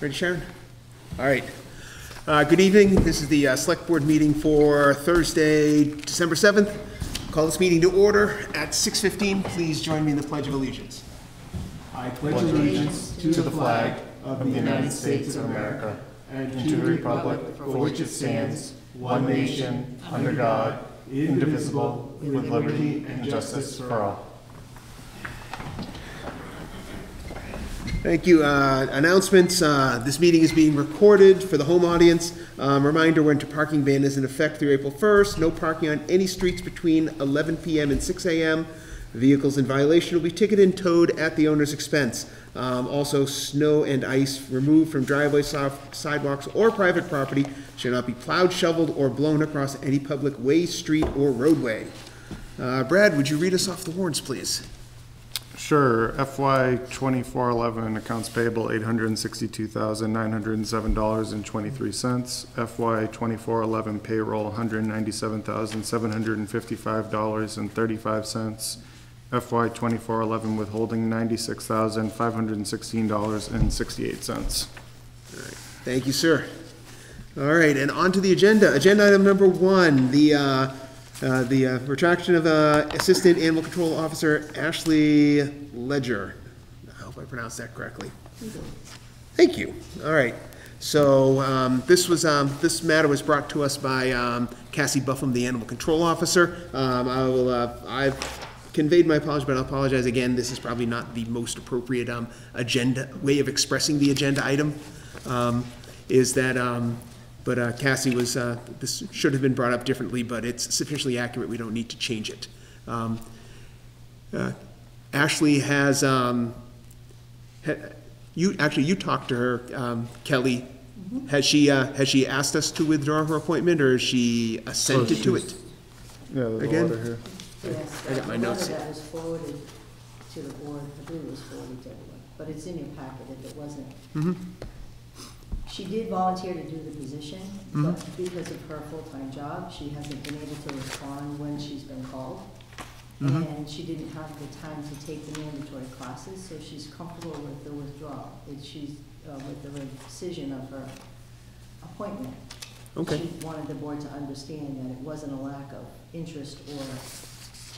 Ready, Sharon? All right. Uh, Good evening. This is the uh, Select Board meeting for Thursday, December 7th. Call this meeting to order at 6:15. Please join me in the Pledge of Allegiance. I pledge allegiance to the flag of the United States of America and to the republic for which it stands, one nation, under God, indivisible, with liberty and justice for all. Thank you. Uh, Announcements, uh, this meeting is being recorded for the home audience. Um, Reminder, winter parking ban is in effect through April 1st. No parking on any streets between 11 PM and 6 AM. Vehicles in violation will be ticketed and towed at the owner's expense. Um, Also, snow and ice removed from driveways, sidewalks, or private property shall not be plowed, shoveled, or blown across any public way, street, or roadway. Uh, Brad, would you read us off the warrants, please? Sure, FY twenty-four eleven, accounts payable eight hundred and sixty-two thousand, nine hundred and seven dollars and twenty-three cents. FY twenty-four eleven payroll, one hundred ninety-seven thousand, seven hundred and fifty-five dollars and thirty-five cents. FY twenty-four eleven withholding, ninety-six thousand, five hundred and sixteen dollars and sixty-eight cents. Thank you, sir. All right, and on to the agenda. Agenda item number one, the, uh, uh, the uh, retraction of uh, Assistant Animal Control Officer Ashley Ledger. I hope I pronounced that correctly. Thank you. All right. So um, this was, um, this matter was brought to us by um, Cassie Buffum, the Animal Control Officer. Um, I will, uh, I've conveyed my apology, but I'll apologize again. This is probably not the most appropriate um, agenda, way of expressing the agenda item. Um, Is that, but uh, Cassie was, uh, this should have been brought up differently, but it's sufficiently accurate, we don't need to change it. Um, uh, Ashley has, um, ha- you, actually, you talked to her, um, Kelly. Has she, uh, has she asked us to withdraw her appointment, or has she assented to it? Yeah, there's a Again? here. Yes, I got my notes letter that was forwarded to the board, I believe it was forwarded to everyone, but it's in your packet if it wasn't. Mm-hmm. She did volunteer to do the position, Mm-hmm. but because of her full-time job, she hasn't been able to respond when she's been called. Mm-hmm. And she didn't have the time to take the mandatory classes, so she's comfortable with the withdrawal. It- She's, uh, with the rescission of her appointment. Okay. She wanted the board to understand that it wasn't a lack of interest or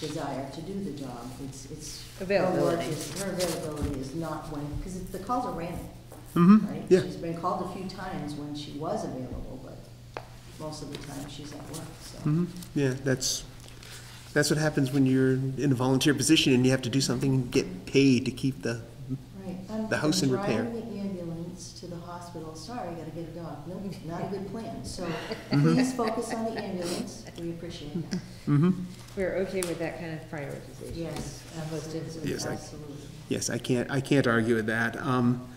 desire to do the job. It's, it's. her work Availability. is- Her availability is not when, because it's the calls are random, Mm-hmm, right? yeah. She's been called a few times when she was available, but most of the time she's at work, so. hmm yeah, that's, that's what happens when you're in a volunteer position and you have to do something and get paid to keep the, Right. I'm- The house in repair. I'm driving the ambulance to the hospital, sorry, I gotta get a dog. No, not a good plan, so Mm-hmm. please focus on the ambulance, we appreciate that. mm-hmm, We're okay with that kind of prioritization. Yes, absolutely, Yes, I- absolutely. yes, I can't, I can't argue with that. Um,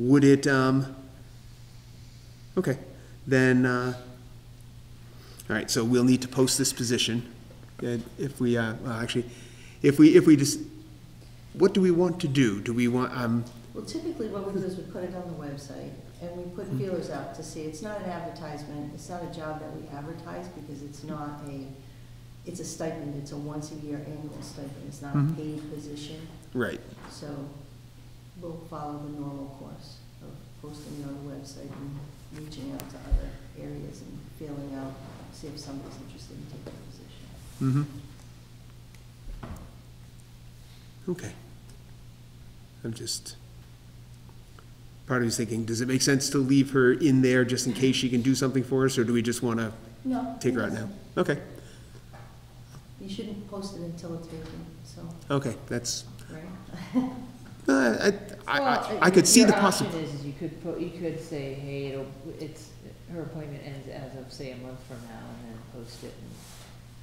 would it, um, okay, then, uh, all right, so we'll need to post this position. If we, uh, well, actually, if we, if we just, what do we want to do? Do we want, um, Well, typically what we do is we put it on the website and we put feelers out to see, it's not an advertisement, it's not a job that we advertise because it's not a, it's a stipend, it's a once a year annual stipend, it's not a Mhm. paid position. right, So we'll follow the normal course of posting it on the website and reaching out to other areas and feeling out, see if somebody's interested in taking a position. mm-hmm. Okay. I'm just, part of me's thinking, does it make sense to leave her in there just in case she can do something for us, or do we just wanna No. take her out now? Okay, You shouldn't post it until it's vacant, so, okay, that's, right? uh, I, I, Well, I, I could see the Your possi- option is, is you could put, you could say, hey, it'll, it's, her appointment ends as of, say, a month from now, and then post it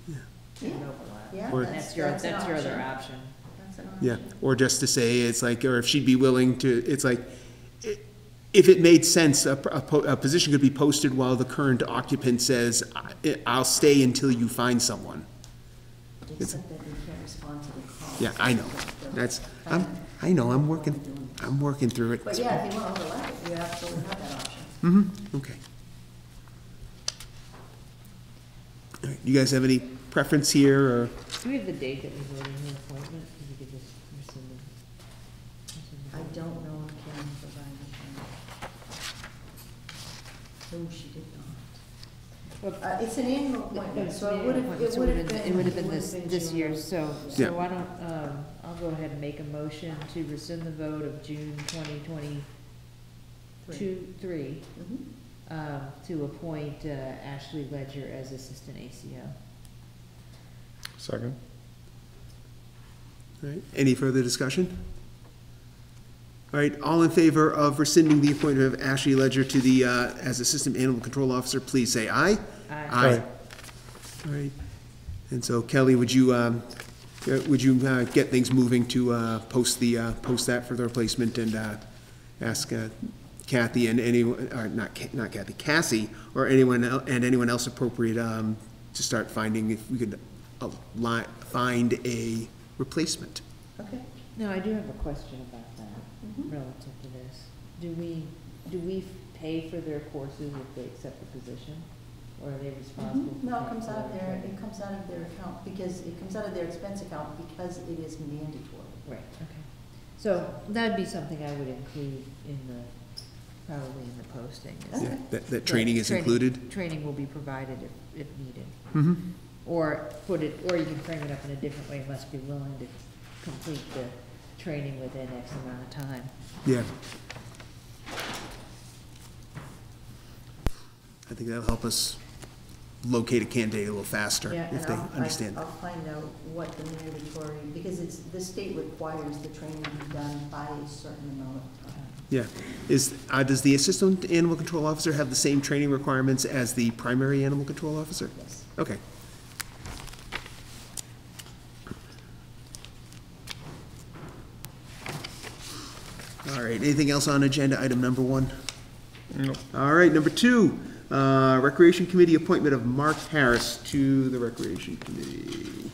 and. Yeah. and overlap. Yeah, Or- That's your, That's an that's your other option. option. That's an Yeah, option. or just to say, it's like, or if she'd be willing to, it's like, i- if it made sense, a, a, po- a position could be posted while the current occupant says, "I- I'll stay until you find someone. Except that you can't respond to the call. Yeah, I know, that's, I'm, I know, I'm working, I'm working through it. But yeah, if you want to overlap it, you absolutely have that option. Mm-hmm, okay. All right, you guys have any preference here, or, Do we have the date that we're voted her appointment? If we could just rescind it. I don't know if Karen provided that. No, she did not. Well, Uh, it's an annual appointment, so it would have, it would have been. It would have been this, been this June year, so, Yeah. so why don't, um, I'll go ahead and make a motion to rescind the vote of June twenty twenty Three. two, three, Mhm. um, to appoint, uh, Ashley Ledger as Assistant ACO. Second? All right, any further discussion? All right, all in favor of rescinding the appointment of Ashley Ledger to the, uh, as Assistant Animal Control Officer, please say aye. Aye. Aye. All right, and so Kelly, would you, um, uh, would you uh, get things moving to uh, post the, uh, post that for the replacement and uh, ask uh, Kathy and any, or not, Ca- not Kathy, Cassie, or anyone, el- and anyone else appropriate um, to start finding if we could uh, find a replacement? Okay. Now, I do have a question about that, Mhm. relative to this. Do we, do we pay for their courses if they accept the position? Or are they responsible? Mhm. No, it comes out of their their, it comes out of their account, because it comes out of their expense account because it is mandatory. Right, okay. So that'd be something I would include in the, probably in the posting. is Okay. Yeah, That, that training is included? Training will be provided if, if needed. Mm-hmm. Or put it, or you can frame it up in a different way, must be willing to complete the training within X amount of time. Yeah. I think that'll help us locate a candidate a little faster Yeah, if they I'll, I- understand. I'll find out what the mandatory, because it's, the state requires the training be done by a certain amount of time. Yeah. Is, uh, does the Assistant Animal Control Officer have the same training requirements as the primary Animal Control Officer? Yes. Okay. All right, anything else on agenda item number one? Nope. All right, number two, uh, Recreation Committee appointment of Mark Harris to the Recreation Committee.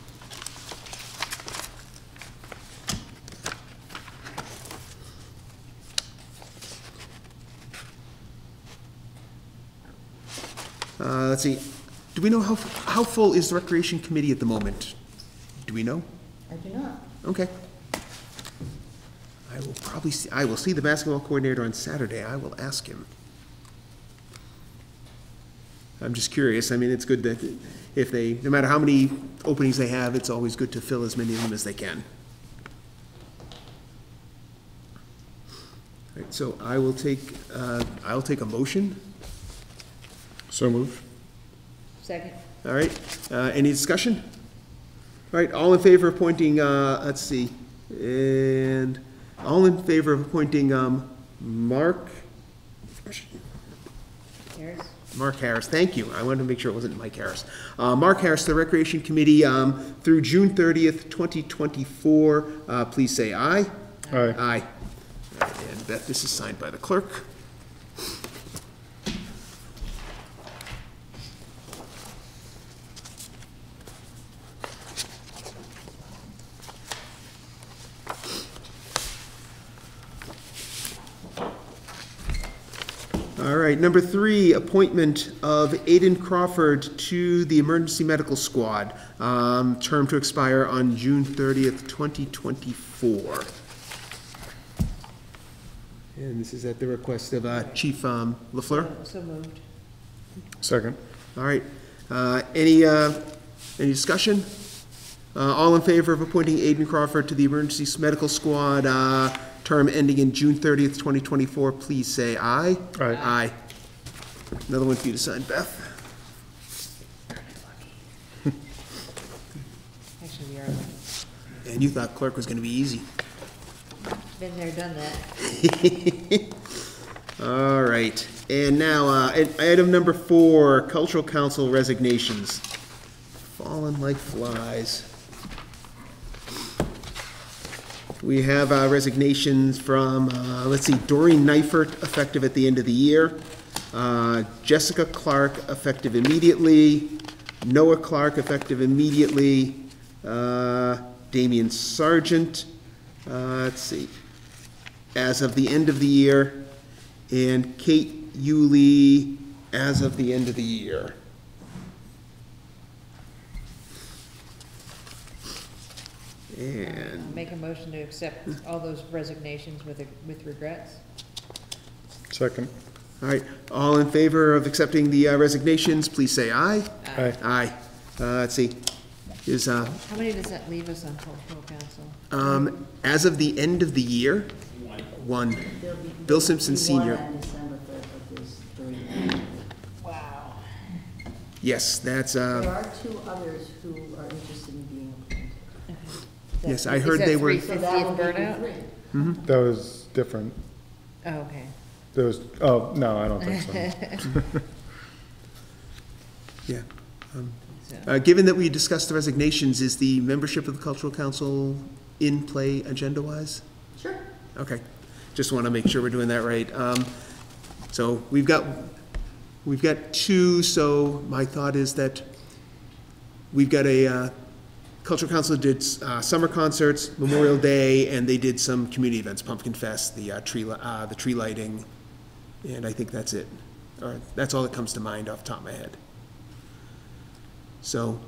Uh, let's see, do we know how, how full is the Recreation Committee at the moment? Do we know? I do not. Okay. I will probably see, I will see the basketball coordinator on Saturday. I will ask him. I'm just curious. I mean, it's good that if they, no matter how many openings they have, it's always good to fill as many of them as they can. All right, so I will take, uh, I'll take a motion. So moved? Second? All right, uh, any discussion? All right, all in favor of appointing, uh, let's see, and all in favor of appointing, um, Mark, Harris? Mark Harris, thank you. I wanted to make sure it wasn't Mike Harris. Uh, Mark Harris, the Recreation Committee, um, through June thirtieth, twenty twenty-four, uh, please say aye. Aye. Aye. And Beth, this is signed by the clerk. Right, number three, appointment of Aiden Crawford to the Emergency Medical Squad, um, term to expire on June thirtieth, twenty twenty-four. And this is at the request of, uh, Chief, um, LaFleur. So moved. Second? All right, uh, any, uh, any discussion? Uh, all in favor of appointing Aiden Crawford to the Emergency Medical Squad, uh, term ending in June thirtieth, twenty twenty-four, please say aye. Aye. Aye. Another one for you to sign, Beth. Actually, we are, And you thought clerk was gonna be easy. been there, done that. All right, and now, uh, at- item number four, Cultural Council resignations. Fallen like flies. We have uh, resignations from, uh, let's see, Doreen Neifert, effective at the end of the year. Uh, Jessica Clark, effective immediately. Noah Clark, effective immediately. Uh, Damian Sargent, uh, let's see, as of the end of the year. And Kate Yuli, as of the end of the year. And Make a motion to accept all those resignations with, with regrets. Second? All right, all in favor of accepting the uh, resignations, please say aye. Aye. Aye. Uh, let's see, is, uh, How many does that leave us on cultural council? um, as of the end of the year, one. There'll be- Bill Simpson there'll be Senior. one on December third, but there's three. Wow. Yes, that's, There uh, are two others who are interested in being appointed. Yes, I heard they were- So that will Fiftieth make you burnout? That was different. Oh, okay. That was, oh, no, I don't think so. yeah. Um, So, Uh, given that we discussed the resignations, is the membership of the cultural council in play agenda-wise? Sure. Okay, just want to make sure we're doing that right. Um, So we've got, we've got two, so my thought is that we've got a, uh, Cultural Council did uh, summer concerts, Memorial Day, and they did some community events, Pumpkin Fest, the uh, tree, uh, the tree lighting, and I think that's it. Or, that's all that comes to mind off the top of my head. So,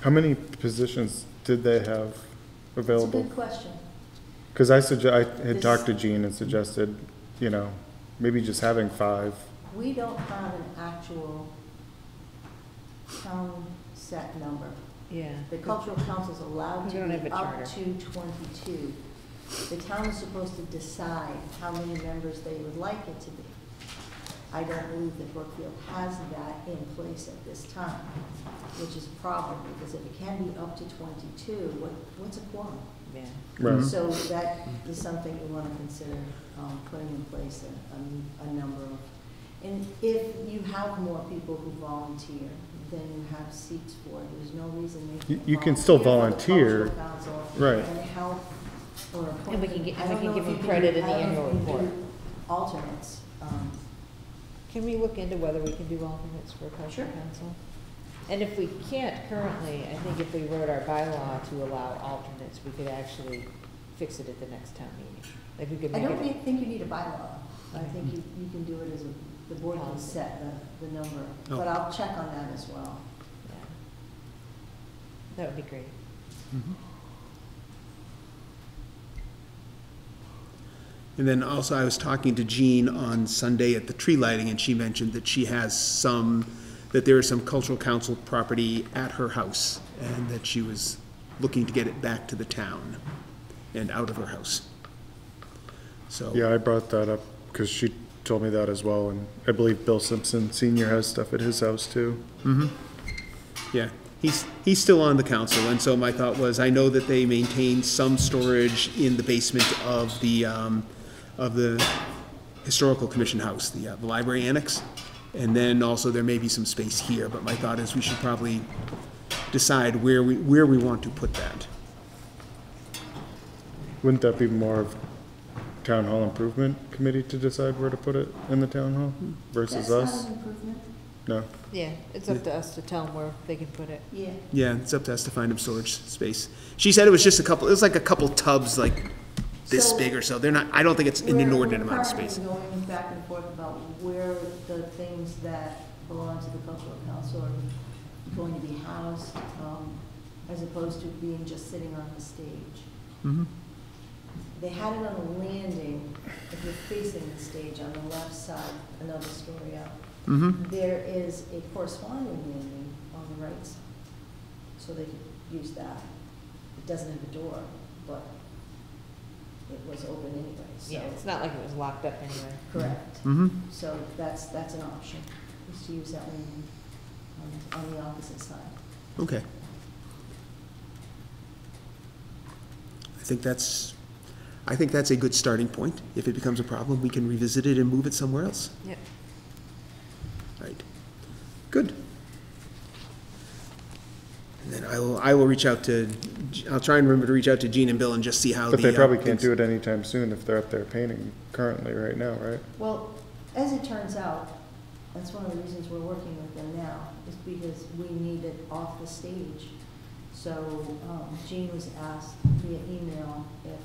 How many positions did they have available? It's a available? good question. Because I sugge, I had This- talked to Jean and suggested, you know, maybe just having five. We don't have an actual town set number. Yeah. The cultural council is allowed We to don't have be a up charter. to twenty-two. The town is supposed to decide how many members they would like it to be. I don't believe that Brookfield has that in place at this time, which is a problem, because if it can be up to twenty-two, what, what's a quorum? Yeah. Right. So that is something you want to consider, um, putting in place a, a, a number of. And if you have more people who volunteer, then you have seats for it, there's no reason they You- can't. you can still for the volunteer, cultural council right. And help or. And we can get- and we don't can know give if you them credit in the I don't know annual if you can report. Alternates, um, Can we look into whether we can do alternates for cultural Sure. council? And if we can't currently, I think if we wrote our bylaw to allow alternates, we could actually fix it at the next town meeting. Like, we could I make don't it, think think you need a bylaw. I think you, you can do it as a, the board can set the, the number, Oh. but I'll check on that as well. yeah. That would be great. Mm-hmm. And then also, I was talking to Jean on Sunday at the tree lighting, and she mentioned that she has some, that there is some cultural council property at her house, and that she was looking to get it back to the town and out of her house. So. Yeah, I brought that up because she told me that as well, and I believe Bill Simpson Senior has stuff at his house too. Yeah, he's, he's still on the council, and so my thought was, I know that they maintain some storage in the basement of the, um, of the Historical Commission house, the, uh, the library annex. And then also there may be some space here, but my thought is we should probably decide where we, where we want to put that. Wouldn't that be more of Town Hall Improvement Committee to decide where to put it in the town hall versus That's us? No, Yeah, it's up to us to tell them where they can put it. Yeah. Yeah, it's up to us to find them storage space. She said it was just a couple, it was like a couple tubs, like this So- big or so. They're not, I don't think it's an We're- inordinate we're amount of currently space. going back and forth about where the things that belong to the cultural council are going to be housed, um, as opposed to being just sitting on the stage. Mhm. They had it on the landing, if you're facing the stage on the left side, another story out. Mhm. There is a corresponding landing on the right side, so they could use that. It doesn't have a door, but it was open anyway, so. Yeah, it's not like it was locked up anyway. Correct. Mhm. So that's, that's an option, is to use that landing on, on the opposite side. Okay. I think that's, I think that's a good starting point. If it becomes a problem, we can revisit it and move it somewhere else. Yep. Right. Good. And then I will, I will reach out to, I'll try and remember to reach out to Jean and Bill and just see how the. but they uh, probably can't do it anytime soon if they're up there painting currently right now, right? Well, as it turns out, that's one of the reasons we're working with them now, is because we need it off the stage. So, um, Jean was asked via email if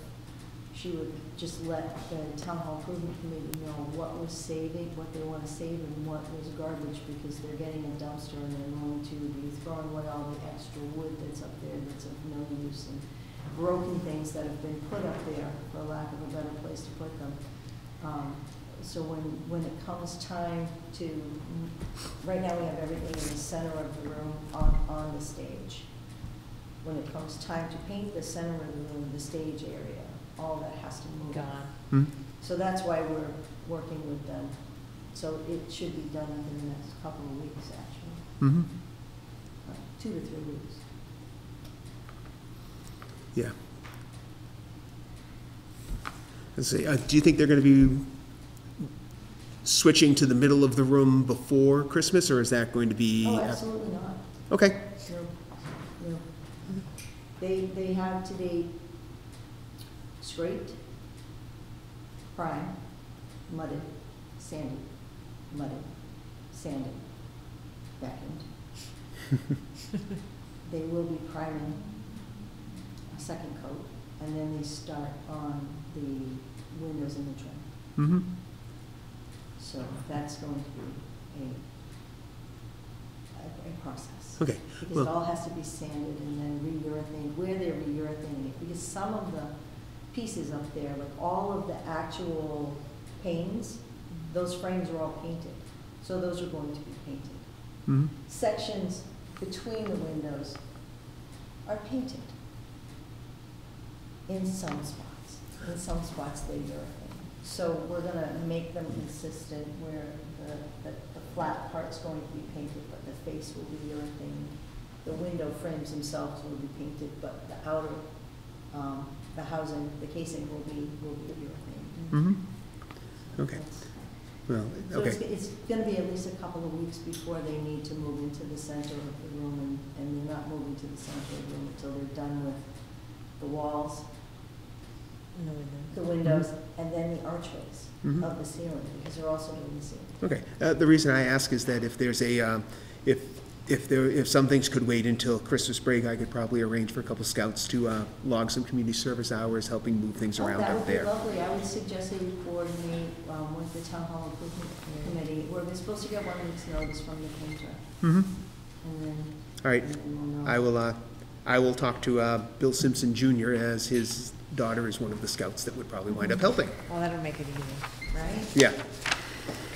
she would just let the town hall improvement committee know what was saving, what they wanna save and what was garbage, because they're getting a dumpster and they're going to be throwing away all the extra wood that's up there that's of no use, and broken things that have been put up there, for lack of a better place to put them. Um, so when, when it comes time to, right now we have everything in the center of the room on, on the stage. When it comes time to paint the center of the room, the stage area, all that has to move. Gone. Hmm? So that's why we're working with them. So it should be done in the next couple of weeks, actually, Mm-hmm. uh, two to three weeks. Yeah. Let's see, uh, do you think they're gonna be switching to the middle of the room before Christmas, or is that going to be? Oh, absolutely not. Okay, No, no. They, they have to be scraped, primed, mudded, sanded, mudded, sanded, vacuumed. They will be priming a second coat, and then they start on the windows in the trim. mm-hmm, So that's going to be a, a, a process. okay. Because it all has to be sanded and then re-urethane, where they're re-urethaning it, because some of the pieces up there, like all of the actual panes, those frames are all painted, so those are going to be painted. Mm-hmm, Sections between the windows are painted in some spots, in some spots they urethane. So we're gonna make them consistent where the, the, the flat part's going to be painted, but the face will be urethane. The window frames themselves will be painted, but the outer, um, the housing, the casing will be, will be urethane. mm-hmm, okay, That's- well, So it's, okay, it's gonna be at least a couple of weeks before they need to move into the center of the room, and, and they're not moving to the center of the room until they're done with the walls, In the window. the windows, and then the archways Mhm. of the ceiling, because they're also doing the ceiling. okay. Uh, the reason I ask is that if there's a, uh, if, if there, if some things could wait until Christmas break, I could probably arrange for a couple scouts to, uh, log some community service hours, helping move things Oh, around up there. That would be lovely, I would suggest they would coordinate, um, with the town hall improvement committee, they're supposed to get one week's notice from the painter, Mm-hmm, and then, all right. we'll. I will, uh, I will talk to, uh, Bill Simpson Jr., as his daughter is one of the scouts that would probably wind up helping. Well, that'll make it easy. Right? Yeah.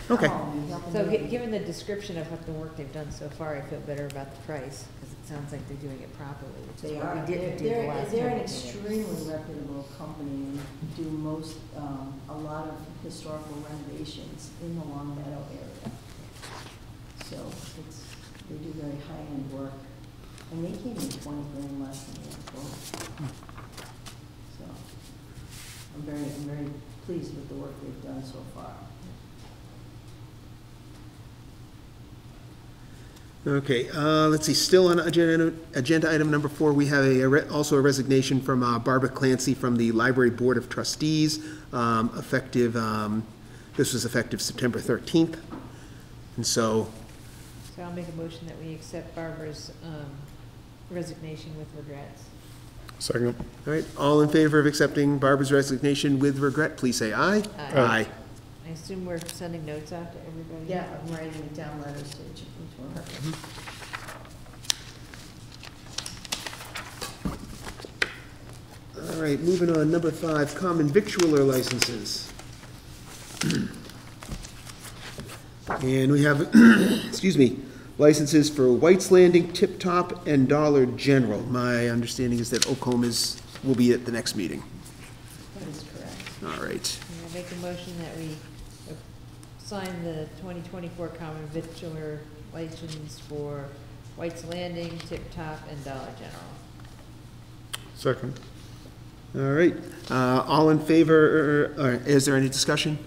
Okay, you helping So, gi- given the description of what the work they've done so far, I feel better about the price, because it sounds like they're doing it properly, which They is what are, we they're, didn't do the they're, last they're time an we did extremely reputable company and do most, um, a lot of historical renovations in the Longmeadow area. So it's, they do very high-end work, and they came in twenty grand less than the quote. So, I'm very, I'm very pleased with the work they've done so far. Okay, uh, let's see, still on agenda, agenda item number four, we have a, re- also a resignation from uh, Barbara Clancy from the Library Board of Trustees, um, effective, um, this was effective September thirteenth. And so, So I'll make a motion that we accept Barbara's um, resignation with regrets. Second. all right, all in favor of accepting Barbara's resignation with regret, please say aye. Aye. I assume we're sending notes out to everybody? Yeah, I'm writing down letters to each, each one. All right, moving on, number five, common victualler licenses. And we have, excuse me, licenses for White's Landing, Tip Top, and Dollar General. My understanding is that Ocom is, will be at the next meeting. That is correct. All right, And I make a motion that we sign the twenty twenty-four common victualler license for White's Landing, Tip Top, and Dollar General. Second. all right. Uh, all in favor, or, or is there any discussion?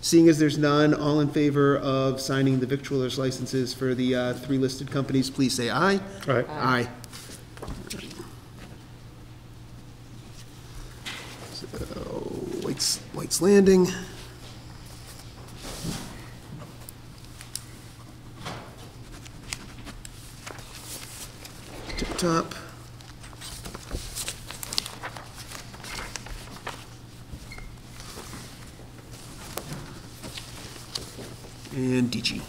Seeing as there's none, all in favor of signing the victualers licenses for the, uh, three listed companies, please say aye. All right. Aye. So, White's, White's Landing. Tip top. And DG.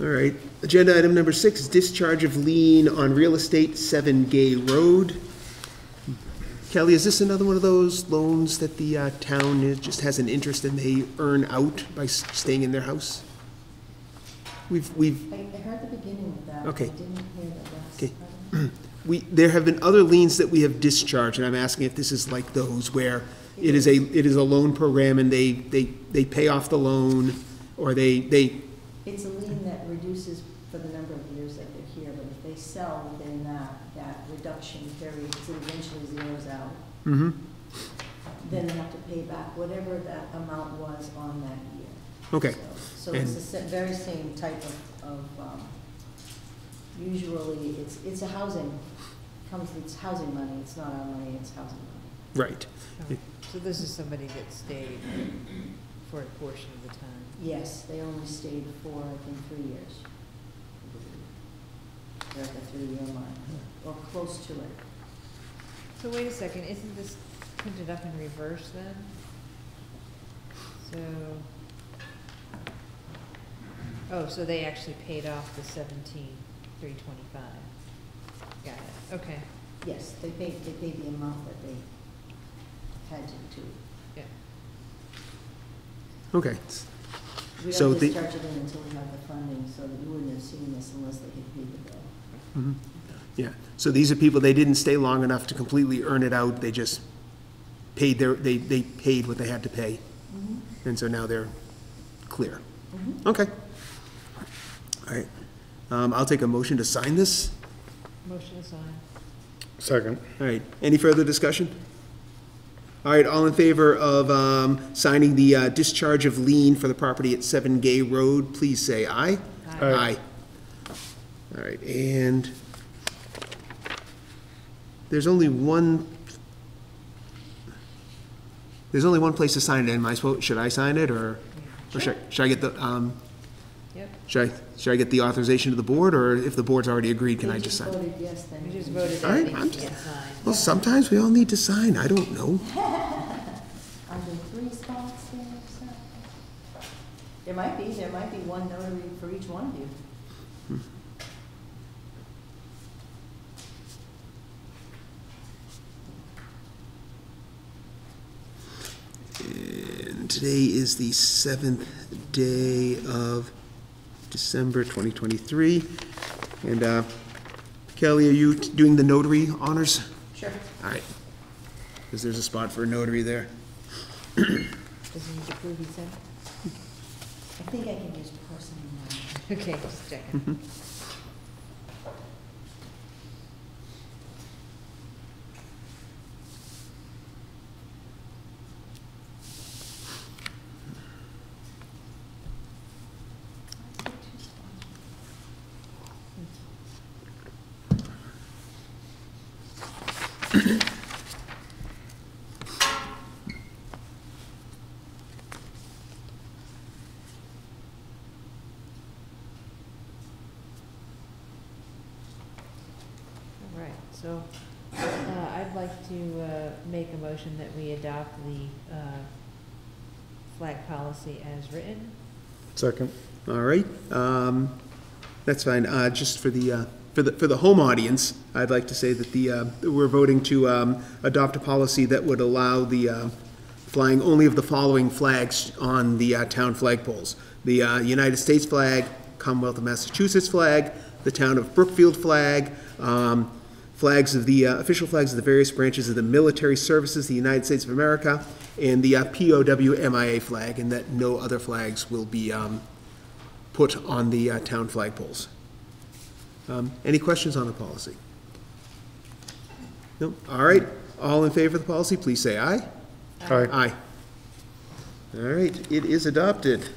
All right, agenda item number six, discharge of lien on real estate, Seven Gay Road. Kelly, is this another one of those loans that the uh, town is- just has an interest and they earn out by s- staying in their house? We've, we've, I, heard the beginning of that. Okay. I didn't hear the last Okay. part. of it. we, there have been other liens that we have discharged, and I'm asking if this is like those where it is a, it is a loan program and they, they, they pay off the loan, or they, they, It's a lien that reduces for the number of years that they're here, but if they sell within that, that reduction period, because it eventually zeroes out, mhm, then they have to pay back whatever that amount was on that year. okay. So so it's the very same type of, of, um, usually, it's, it's a housing, comes, it's housing money, it's not our money, it's housing money. Right. Oh, So this is somebody that stayed for a portion of the time. Yes, they only stayed for, I think, three years. They're at the three-year mark, or close to it. So wait a second, isn't this printed up in reverse then? So, oh, so they actually paid off the seventeen, three twenty-five. Got it, okay, Yes, they paid, they paid the amount that they had to, to. yeah. Okay, We So don't the- discharge it in until we have the funding, so that you wouldn't have seen this unless they had paid the bill. Mhm, yeah. So these are people, they didn't stay long enough to completely earn it out, they just paid their, they, they paid what they had to pay, and so now they're clear. Mhm. Okay. All right, um, I'll take a motion to sign this. Motion to sign. Second. All right, any further discussion? All right, all in favor of um, signing the uh, discharge of lien for the property at Seven Gay Road, please say aye. Aye. All right, and there's only one, there's only one place to sign it, am I supposed, should I sign it, or, or should, should I get the, um, Yep, should I, should I get the authorization to the board, or if the board's already agreed, can They I just sign? it? voted yes, then. we you just can voted All that right, they I'm can't just- sign. Well, sometimes we all need to sign, I don't know. Are there three spots there, so? There might be, there might be one notary for each one of you. And today is the seventh day of December 2023. And uh, Kelly, are you doing the notary honors? Sure. All right. Because there's a spot for a notary there. Does he need to prove he sent? I think I can use personal one. Okay, just checking. All right, so, uh, I'd like to, uh, make a motion that we adopt the, uh, flag policy as written. Second. All right, um, that's fine. Uh, Just for the, uh, for the, for the home audience, I'd like to say that the, uh, we're voting to um, adopt a policy that would allow the uh, flying only of the following flags on the uh, town flagpoles. The uh, United States flag, Commonwealth of Massachusetts flag, the town of Brookfield flag, um, flags of the, uh, official flags of the various branches of the military services, of the United States of America, and the uh, POW MIA flag, and that no other flags will be um, put on the uh, town flagpoles. Um, Any questions on the policy? No? All right, all in favor of the policy, please say aye. Aye. Aye. All right, it is adopted.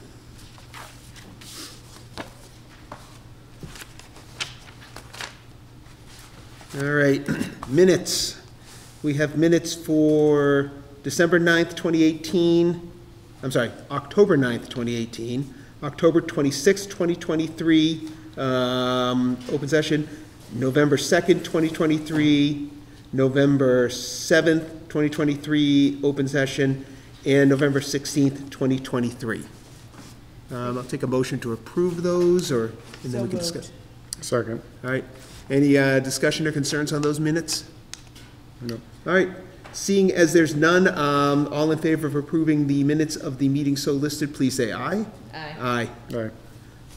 All right, minutes. We have minutes for December 9th, 2018, I'm sorry, October 9th, 2018, October 26th, 2023, um, open session, November 2nd, 2023, November 7th, 2023, open session, and November 16th, 2023. Um, I'll take a motion to approve those, or, and then we So can discuss. moved. Second. All right, any, uh, discussion or concerns on those minutes? No. All right, seeing as there's none, um, all in favor of approving the minutes of the meeting so listed, please say aye. Aye. Aye. Aye.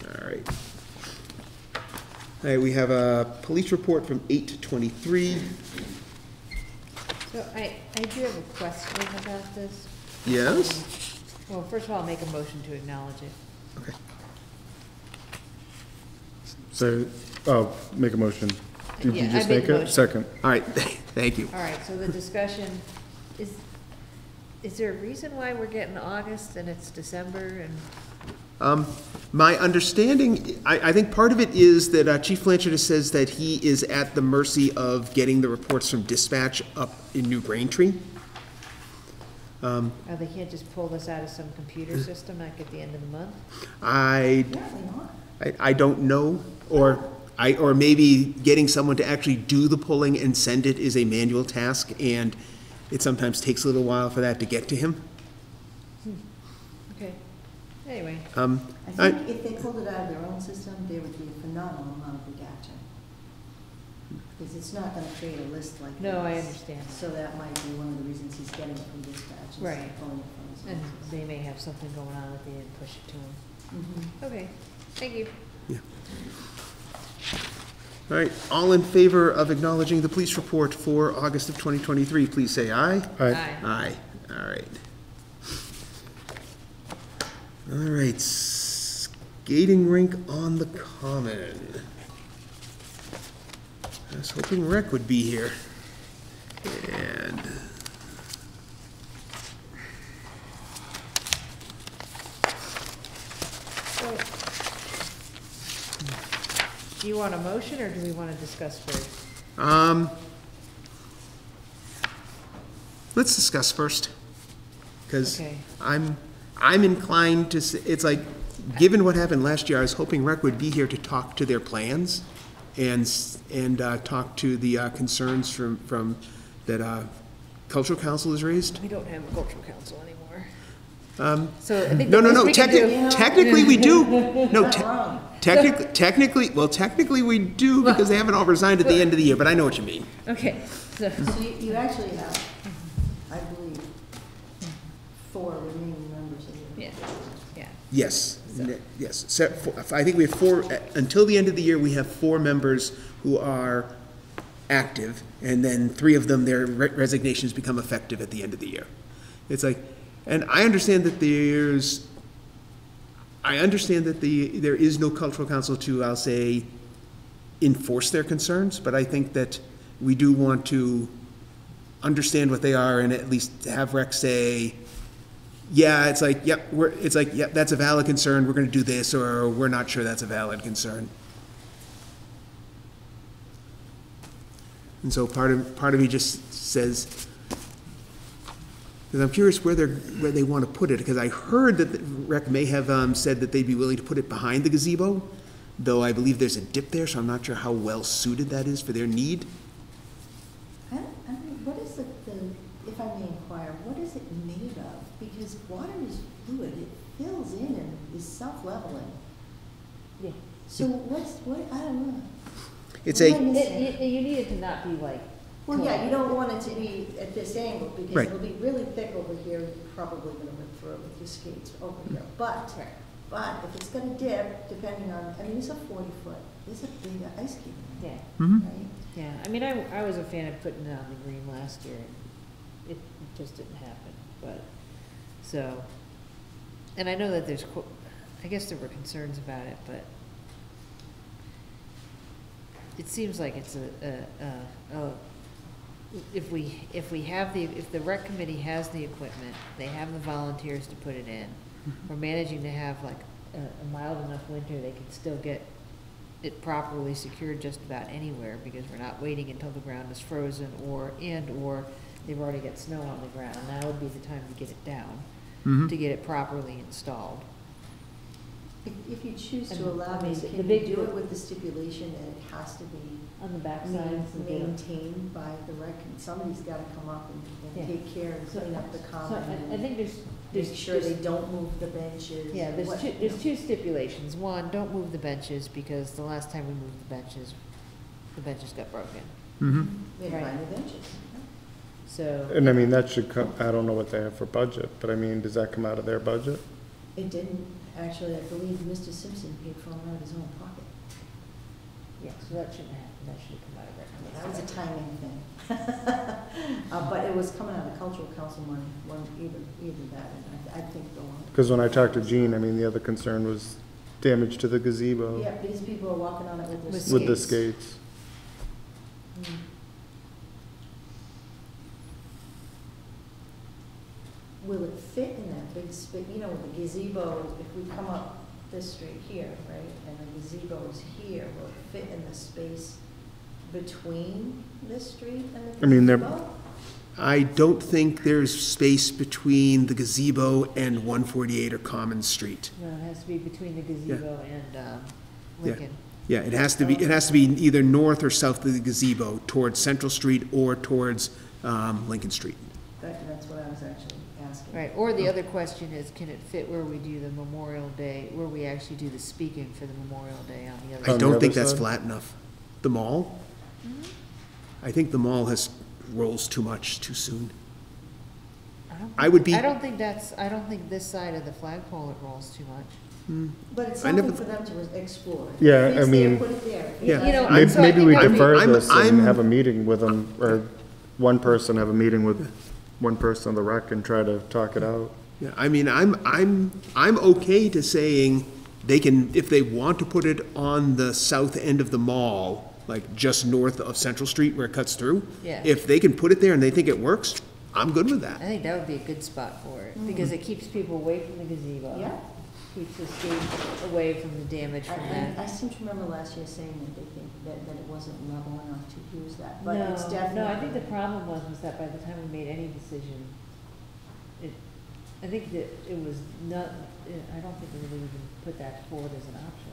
All right. All right, we have a police report from eight twenty-three. So I, I do have a question about this. Yes? Well, first of all, I'll make a motion to acknowledge it. Okay. So, oh, make a motion. Did you Yeah, I just made make the it? motion. Second. All right, thank you. All right, so the discussion, is, is there a reason why we're getting August and it's December and? Um, my understanding, I, I think part of it is that uh, Chief Blanchard says that he is at the mercy of getting the reports from dispatch up in New Braintree. Um, Oh, they can't just pull this out of some computer system like at the end of the month? I, Apparently not. I, I don't know, or I, or maybe getting someone to actually do the pulling and send it is a manual task, and it sometimes takes a little while for that to get to him. Okay, anyway, Um, I I- think if they pulled it out of their own system, there would be a phenomenal amount of redaction. Because it's not gonna create a list like this. no, I understand. So that might be one of the reasons he's getting it from dispatch instead Right. of pulling it from his And own system. they may have something going on that they didn't push it to them. Mhm. Okay, thank you. All right, all in favor of acknowledging the police report for August of 2023, please say aye. Aye. Aye, all right. All right, skating rink on the common. I was hoping Rec would be here. And, So, Do you want a motion or do we want to discuss first? um, let's discuss first. Because Okay. I'm, I'm inclined to, say it's like, given what happened last year, I was hoping Rec would be here to talk to their plans and, s- and, uh, talk to the, uh, concerns from, from, that, uh, cultural council has raised. We don't have a cultural council anymore. Um, So I think no, the no, best no, we can technically, do. technically we do. No, te- wrong. Technically, technically, well, technically we do because they haven't all resigned at the end of the year, but I know what you mean. Okay, so, So you, you actually have, I believe, four remaining members of the. Yeah. yeah. Yes, ne- yes. Se- four- I think we have four, uh, until the end of the year, we have four members who are active, and then three of them, their re- resignations become effective at the end of the year. It's like, and I understand that there's, I understand that the, there is no cultural council to, I'll say, enforce their concerns, but I think that we do want to understand what they are and at least have rec say, yeah, it's like, yep, we're, it's like, yep, that's a valid concern, we're gonna do this, or we're not sure that's a valid concern. And so part of, part of me just says, because I'm curious where they're, where they want to put it, because I heard that the rec may have, um, said that they'd be willing to put it behind the gazebo, though I believe there's a dip there, so I'm not sure how well suited that is for their need. I I mean, what is the, the, if I may inquire, what is it made of? Because water is fluid, it fills in and is self-leveling. Yeah. So what's, what, I don't know. It's What a, am It, you, you need it to not be like. Well, yeah, you don't want it to be at this angle, because Right. it'll be really thick over here, you're probably gonna rip through it with your skates over here. But, Right. but if it's gonna dip, depending on, I mean, it's a forty foot, it's a big ice cube, Yeah, Mhm. right? yeah, I mean, I, I was a fan of putting it on the green last year, and it just didn't happen, but, so. And I know that there's, qu- I guess there were concerns about it, but it seems like it's a, a, a, a, if we, if we have the, if the rec committee has the equipment, they have the volunteers to put it in, we're managing to have like a, a mild enough winter, they can still get it properly secured just about anywhere, because we're not waiting until the ground is frozen, or, and, or they've already got snow on the ground, now would be the time to get it down, Mhm. to get it properly installed. If, if you choose And, to allow I mean, this, the can you big- do it with the stipulation that it has to be On the backside. main- some bit of- maintained by the rec, somebody's gotta come up and, Yeah. take care and So- clean up the So common. I, I and think there's, there's. Make sure they don't move the benches. Yeah, there's what- two, you there's know. two stipulations. One, don't move the benches, because the last time we moved the benches, the benches got broken. Mm-hmm. They Right. buy new benches. So, And I mean, that should come, I don't know what they have for budget, but I mean, does that come out of their budget? It didn't, actually, I believe Mr. Simpson paid for them out of his own pocket. yeah, so that shouldn't happen, that should come out of rec. That was a timing thing. Uh, but it was coming out of the cultural council money, one, either, either that, and I, I think the one. Because when I talked to Jean, I mean, the other concern was damage to the gazebo Yeah, these people are walking on it with their With skates. with the skates. Mm. Will it fit in that big spa, you know, with the gazebo, if we come up this street here, right, and the gazebo is here, will it fit in the space between this street and the I mean, they're- gazebo? I don't think there's space between the gazebo and one forty-eight or Common Street. No, it has to be between the gazebo and, um, Yeah. Lincoln. Yeah, it has to be, it has to be either north or south of the gazebo, towards Central Street or towards, um, Lincoln Street. That, that's what I was actually asking. Right, or the other question is, can it fit where we do the Memorial Day, where we actually do the speaking for the Memorial Day on the I other? On the don't think that's side? flat enough. The mall? I think the mall has, rolls too much too soon. don't I would be- I don't think that's, I don't think this side of the flagpole it rolls too much. Hmm. But it's I never something for them to explore. Yeah, I it's there, mean- Put it there. If it Yeah. You know, doesn't- Maybe, so I maybe think we I'm- defer I'm- this and I'm- have a meeting with them, or one person have a meeting with one person on the rec and try to talk it out. Yeah, I mean, I'm, I'm, I'm okay to saying they can, if they want to put it on the south end of the mall, like just north of Central Street where it cuts through. Yeah. If they can put it there and they think it works, I'm good with that. I that. think that would be a good spot for it, because it keeps people away from the gazebo. Yeah. Keeps the skates away from the damage I, from I, that. I seem to remember last year saying that they think that, that it wasn't level enough to use that, but No, it's definitely. no, I think the problem was, was that by the time we made any decision, it, I think that it was not, I don't think we really even put that forward as an option.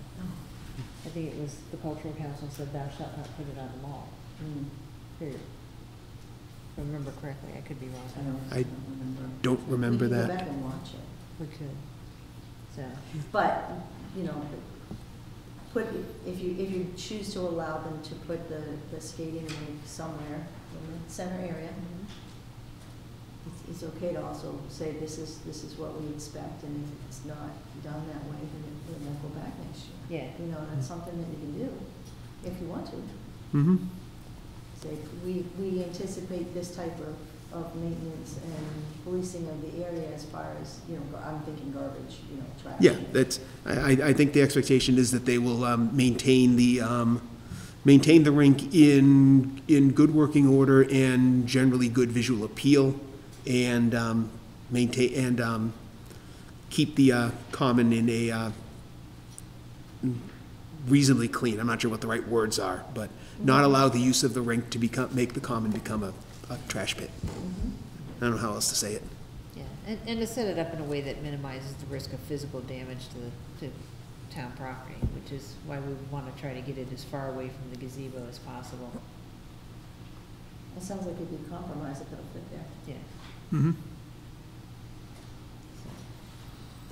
No. I think it was, the cultural council said thou shalt not put it on the mall, Mm, period. If I remember correctly, I could be I wrong, don't, I I don't remember. Don't remember We can go that. back and watch it, we could, so, but, you know, put, if you, if you choose to allow them to put the, the skating rink somewhere in the center area, it's, it's okay to also say this is, this is what we expect, and if it's not done that way, then it, then we'll go back next year. Yeah. You know, that's something that you can do, if you want to. Mm-hmm. Say, we, we anticipate this type of, of maintenance and policing of the area as far as, you know, I'm thinking garbage, you know, trash. Yeah, that's, I, I- I think the expectation is that they will, um, maintain the, um, maintain the rink in, in good working order and generally good visual appeal, and, um, maintain, and, um, keep the, uh, common in a, uh, reasonably clean, I'm not sure what the right words are, but not allow the use of the rink to become, make the common become a, a trash pit. I don't know how else to say it. Yeah, and, and to set it up in a way that minimizes the risk of physical damage to, the to town property, which is why we wanna try to get it as far away from the gazebo as possible, It sounds like a good compromise if it'll fit there. yeah. Mm-hmm.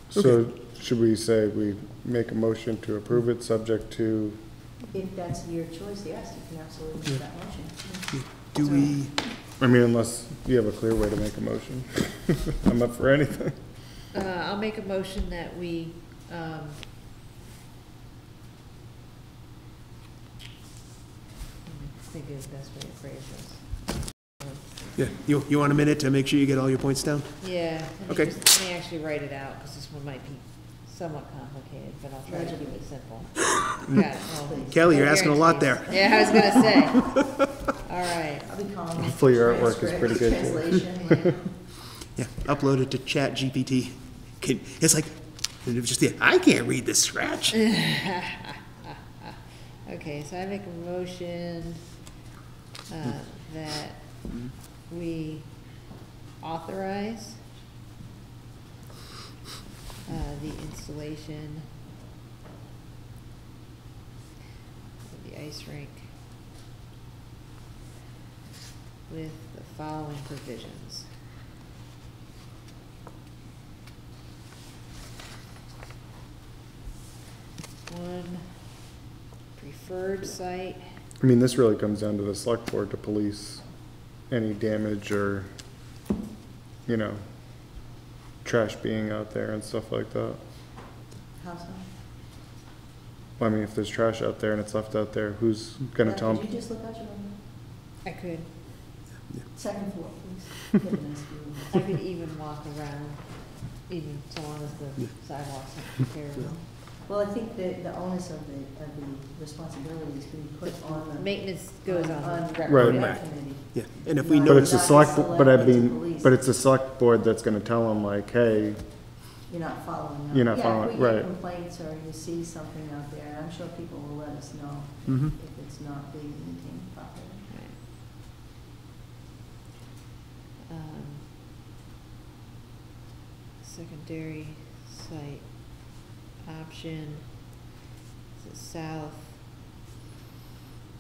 So should we say we make a motion to approve it, subject to, If that's your choice, yes, you can absolutely make that motion. Do we, I mean, unless you have a clear way to make a motion. I'm up for anything. Uh, I'll make a motion that we, um, think is the best way to phrase this. yeah, you, you want a minute to make sure you get all your points down? Yeah, let me Okay. just- let me actually write it out, because this one might be somewhat complicated, but I'll try to keep it simple. Got it, well, Kelly, you're asking a lot there. Yeah, I was gonna say. All right, I'll be calling. Hopefully your artwork is pretty good, too. Translation, Yeah, upload it to Chat GPT. Can, it's like, it was just the, I can't read this scratch. okay, so I make a motion, uh, that we authorize uh, the installation of the ice rink with the following provisions. One preferred site. I mean, this really comes down to the select board to police any damage or, you know, trash being out there and stuff like that. How so? I mean, if there's trash out there and it's left out there, who's gonna Beth, tell Could them? you just look out your window? I could, Second floor, please. Get a nice I could even walk around, even so long as the sidewalks are terrible. Well, I think that the onus of the, of the responsibility is being put on the. Maintenance goes on the rec Right. committee. rec committee. Yeah, and if we But But it's the select, but I Select it's mean, police. but it's the select board that's gonna tell them like, hey, You're not following up. You're not following- Yeah, if we right. get complaints or you see something out there, I'm sure people will let us know Mhm. if it's not being maintained properly. Right. Um, Secondary site option, is it south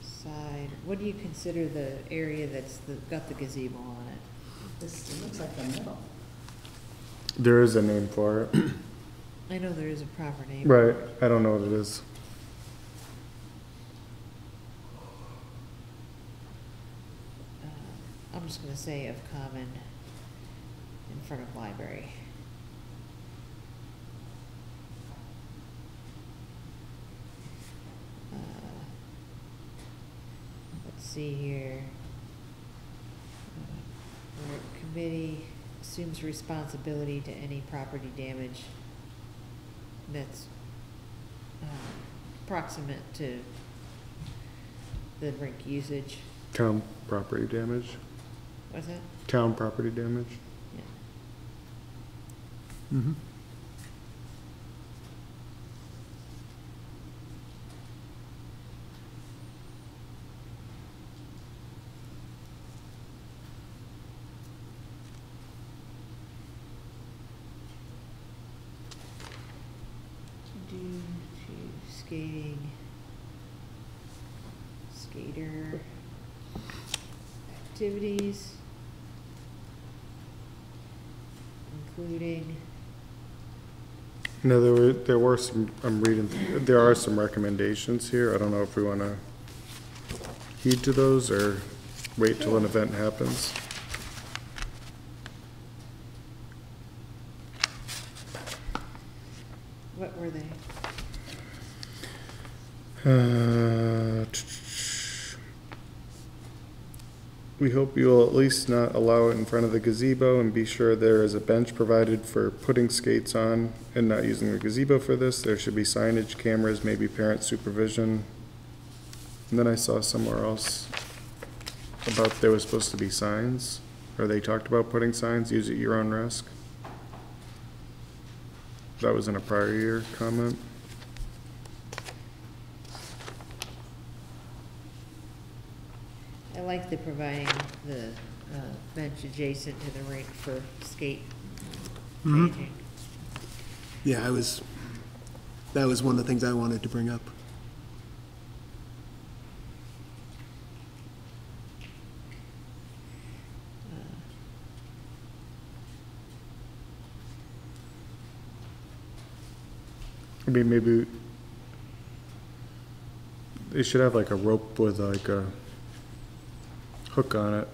side, what do you consider the area that's the, got the gazebo on it? This, it looks like the middle. there is a name for it. I know there is a proper name. Right, I don't know what it is. Uh, I'm just gonna say of common in front of library. Uh, Let's see here. Uh, where Committee assumes responsibility to any property damage that's um, proximate to the rink usage. Town property damage, What's that? town property damage. Yeah. Mhm. Due to skating, skater activities, including, No, there were, there were some, I'm reading, there are some recommendations here. I don't know if we wanna heed to those or wait till an event happens. what were they? Uh, We hope you will at least not allow it in front of the gazebo and be sure there is a bench provided for putting skates on and not using the gazebo for this. There should be signage, cameras, maybe parent supervision. And then I saw somewhere else about there was supposed to be signs, or they talked about putting signs, use at your own risk. That was in a prior year comment. I like the providing the uh, bench adjacent to the rink for skate Mhm. staging. yeah, I was, that was one of the things I wanted to bring up. I mean, maybe they should have like a rope with like a hook on it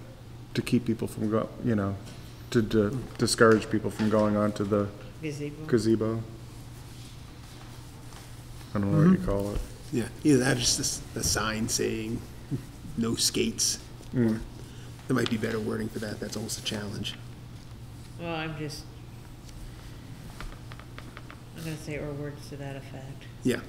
to keep people from go, you know, to, to discourage people from going onto the Gazebo. gazebo. I don't know what you call it. Yeah, either that or just a s- a sign saying, no skates. Mm. There might be better wording for that, that's almost a challenge. Well, I'm just, I'm gonna say or words to that effect. Yeah,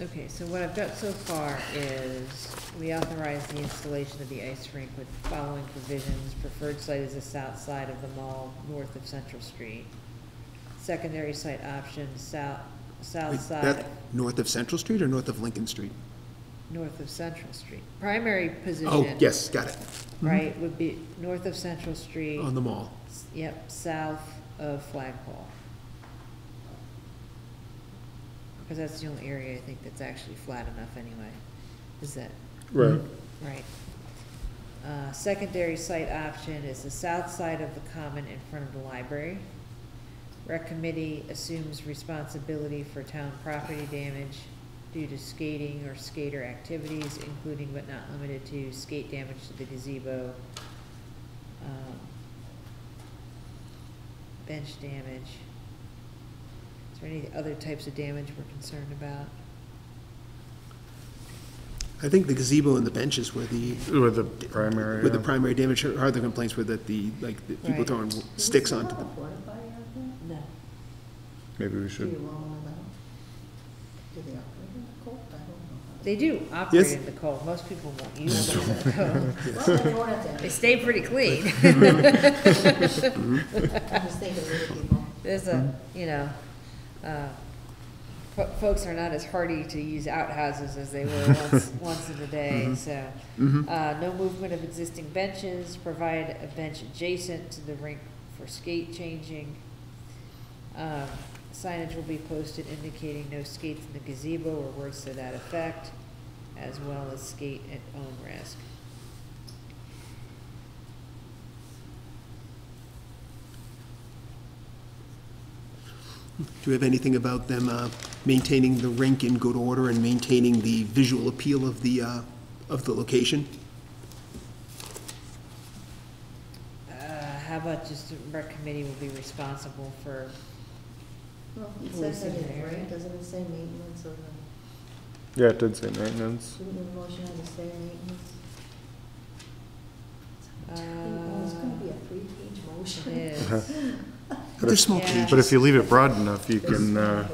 Okay, so what I've got so far is we authorize the installation of the ice rink with following provisions. Preferred site is the south side of the mall, north of Central Street. Secondary site option, south, south Wait, side, that, north of Central Street or north of Lincoln Street? north of Central Street. Primary position. Oh, yes, got it, mm-hmm. Right, would be north of Central Street, on the mall. s- yep, south of Flagpole. Because that's the only area I think that's actually flat enough anyway, is that, Right. right. Uh, secondary site option is the south side of the common in front of the library. Rec committee assumes responsibility for town property damage due to skating or skater activities, including but not limited to skate damage to the gazebo, um, bench damage. Is there any other types of damage we're concerned about? I think the gazebo and the benches were the, With the primary. were the primary damage, or the complaints were that the, like, the people Right. throwing Do sticks onto have a them. porta potty out there? No. Maybe we should. you want one of them? Do they the cold? Don't. They do operate Yes. in the cold, most people won't use them in the cold. Well, they won't have They to. stay pretty clean. I'm thinking of other people. There's a, mm-hmm. you know, uh, fo- folks are not as hardy to use outhouses as they were once, once in the day, so. Uh, no movement of existing benches, provide a bench adjacent to the rink for skate changing. Um, signage will be posted indicating no skates in the gazebo or words to that effect, as well as skate at own risk. Do we have anything about them uh, maintaining the rink in good order and maintaining the visual appeal of the, uh, of the location? Uh, how about just the rec committee will be responsible for, Well, it says that Policing in area. right? Doesn't it say maintenance of the, Yeah, it did say maintenance. shouldn't the motion have to say maintenance? Oh, it's gonna be a three-page it motion. is. They're small Yeah. pages. But if you leave it broad enough, you can, uh.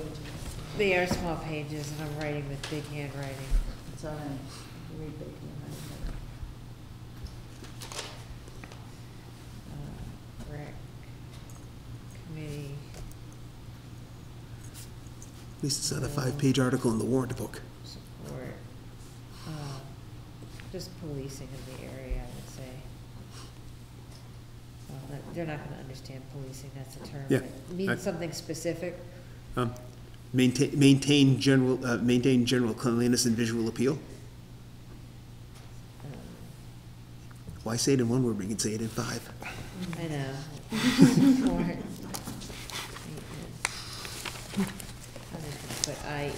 They are small pages, and I'm writing with big handwriting. It's all right, You read big handwriting. Uh, Rec committee, At least it's not a five-page article in the warrant book. support, um, just policing of the area, I would say. Well, that- they're not gonna understand policing, that's a term. Yeah, I- Means something specific. Um, Maintain, maintain general, uh, maintain general cleanliness and visual appeal? um, Why say it in one word, we can say it in five? I know. I'm just gonna put IE,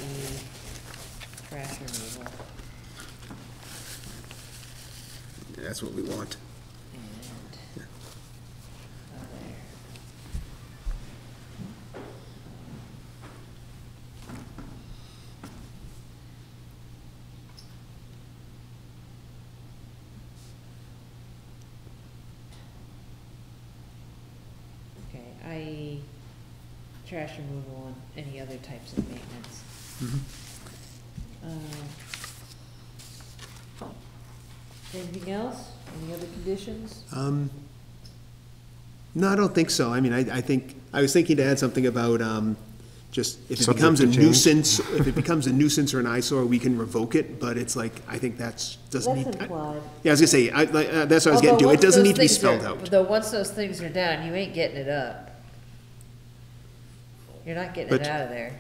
trash removal, That's what we want. and other. Okay, IE, trash removal and any other types of maintenance. Uh, Anything else? Any other conditions? Um, No, I don't think so. I mean, I, I think, I was thinking to add something about, um, just, if it becomes a nuisance, if it becomes a nuisance or an eyesore, we can revoke it, but it's like, I think that's, doesn't need. That's implied. Yeah, I was gonna say, I, like, uh, that's what I was getting to. It doesn't need to be spelled are- out. Though, once those things are down, you ain't getting it up. You're not getting it But- out of there.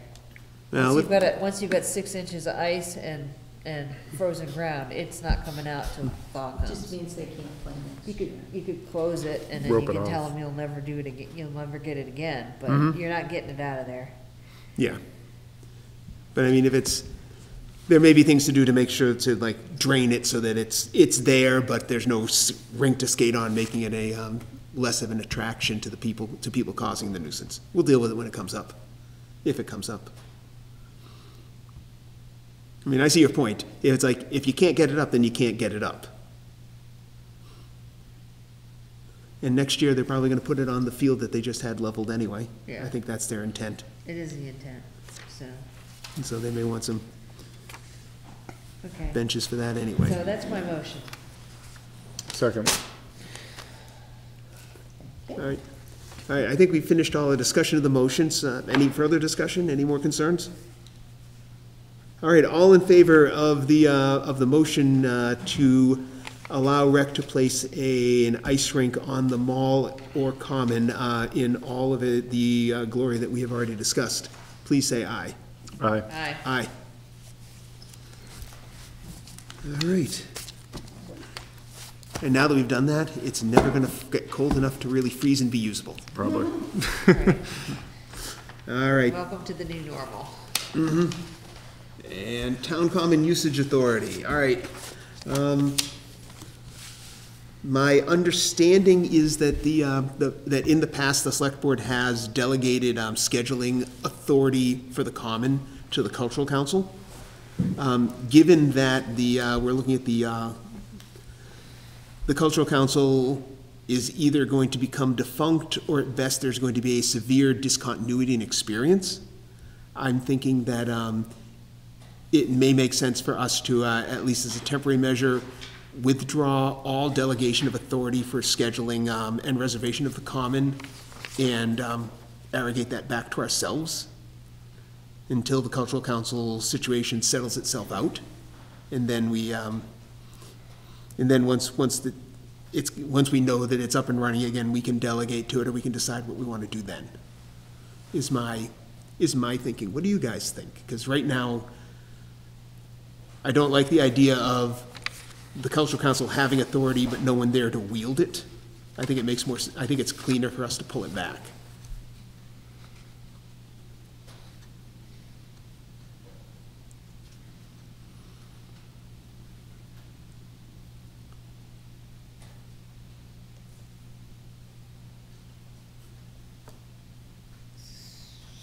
Now, Once you've got it, once you've got six inches of ice and, and frozen ground, it's not coming out till thaw It just comes. means they can't play next You year. could, you could close it and then you Rope it can tell off. them you'll never do it again, you'll never get it again, but Mhm. you're not getting it out of there. Yeah. But I mean, if it's, there may be things to do to make sure to like drain it so that it's, it's there, but there's no s- rink to skate on, making it a, um, less of an attraction to the people, to people causing the nuisance. We'll deal with it when it comes up, if it comes up. I mean, I see your point. If it's like, if you can't get it up, then you can't get it up. And next year, they're probably gonna put it on the field that they just had leveled anyway. Yeah. I think that's their intent. It is the intent, so, And so they may want some okay. benches for that anyway. So that's my motion. second. All right. All right, I think we finished all the discussion of the motions. Uh, Any further discussion? Any more concerns? All right, all in favor of the, uh, of the motion uh, to allow rec to place a, an ice rink on the mall or common uh, in all of it, the uh, glory that we have already discussed, please say aye. Aye. Aye. Aye. All right. And now that we've done that, it's never gonna get cold enough to really freeze and be usable. Probably. Alright. All right, Welcome to the new normal. and Town Common Usage Authority, all right. Um, My understanding is that the, uh, the- that in the past, the Select Board has delegated um, scheduling authority for the common to the Cultural Council. Um, Given that the, uh, we're looking at the, uh, the Cultural Council is either going to become defunct, or at best, there's going to be a severe discontinuity in experience. I'm thinking that um, it may make sense for us to, uh, at least as a temporary measure, withdraw all delegation of authority for scheduling um, and reservation of the common, and um, arrogate that back to ourselves until the cultural council situation settles itself out. And then we, um, and then once, once the, it's, once we know that it's up and running again, we can delegate to it, or we can decide what we want to do then, is my, is my thinking. What do you guys think? Because right now, I don't like the idea of the cultural council having authority, but no one there to wield it. I think it makes more, I think it's cleaner for us to pull it back.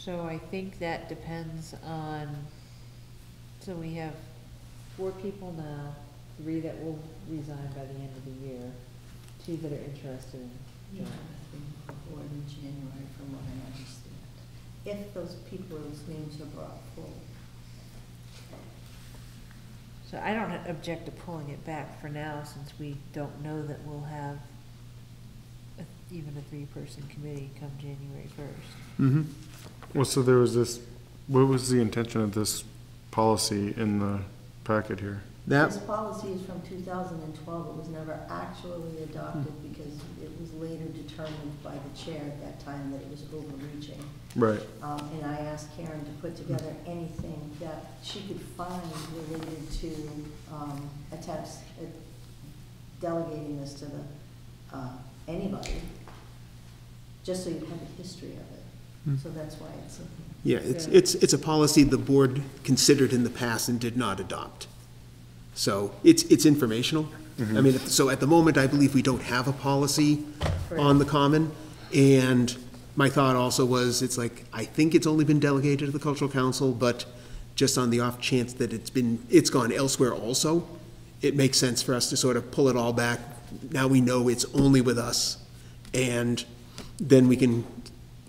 So I think that depends on, so we have four people now, three that will resign by the end of the year, two that are interested in Yeah, joining. Before in January, from what I understand. If those people people's names are brought forward. So I don't object to pulling it back for now, since we don't know that we'll have a- even a three-person committee come January first. Mm-hmm. Well, so there was this, what was the intention of this policy in the packet here? This That, policy is from two thousand and twelve, it was never actually adopted because it was later determined by the chair at that time that it was overreaching. Right. Um, and I asked Karen to put together anything that she could find related to, um, attempts at delegating this to the, uh, anybody, just so you have a history of it. Hmm. So that's why it's in here. yeah, it's, it's, it's a policy the board considered in the past and did not adopt. So it's, it's informational. I mm-hmm. mean, so at the moment, I believe we don't have a policy on the common. And my thought also was, it's like, I think it's only been delegated to the cultural council, but just on the off chance that it's been, it's gone elsewhere also, it makes sense for us to sort of pull it all back. Now we know it's only with us, and then we can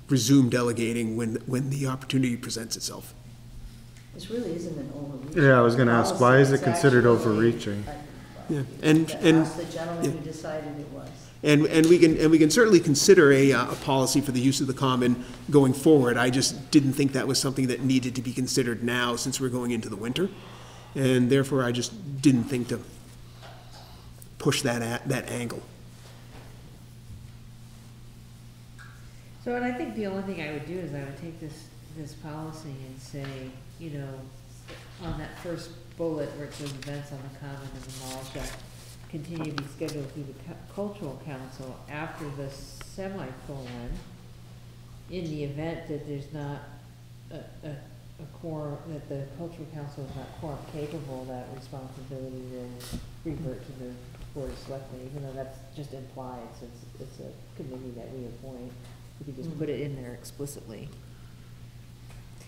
resume delegating when, when the opportunity presents itself. This really isn't an overreach. Yeah, I was gonna ask, why is it It's considered actually- overreaching? Yeah, and, and. That's the gentleman who decided it was. And, and we can, and we can certainly consider a, uh, a policy for the use of the common going forward. I just didn't think that was something that needed to be considered now, since we're going into the winter. And therefore, I just didn't think to push that at, that angle. So, and I think the only thing I would do is I would take this, this policy and say, you know, on that first bullet where it says events on the common and the mall shall continue to be scheduled through the cu- cultural council after the semicolon, in the event that there's not a, a, a quorum, that the cultural council is not quorum capable, that responsibility will revert to the board of selectmen, even though that's just implied, since it's a committee that we appoint. We could just put it in there explicitly.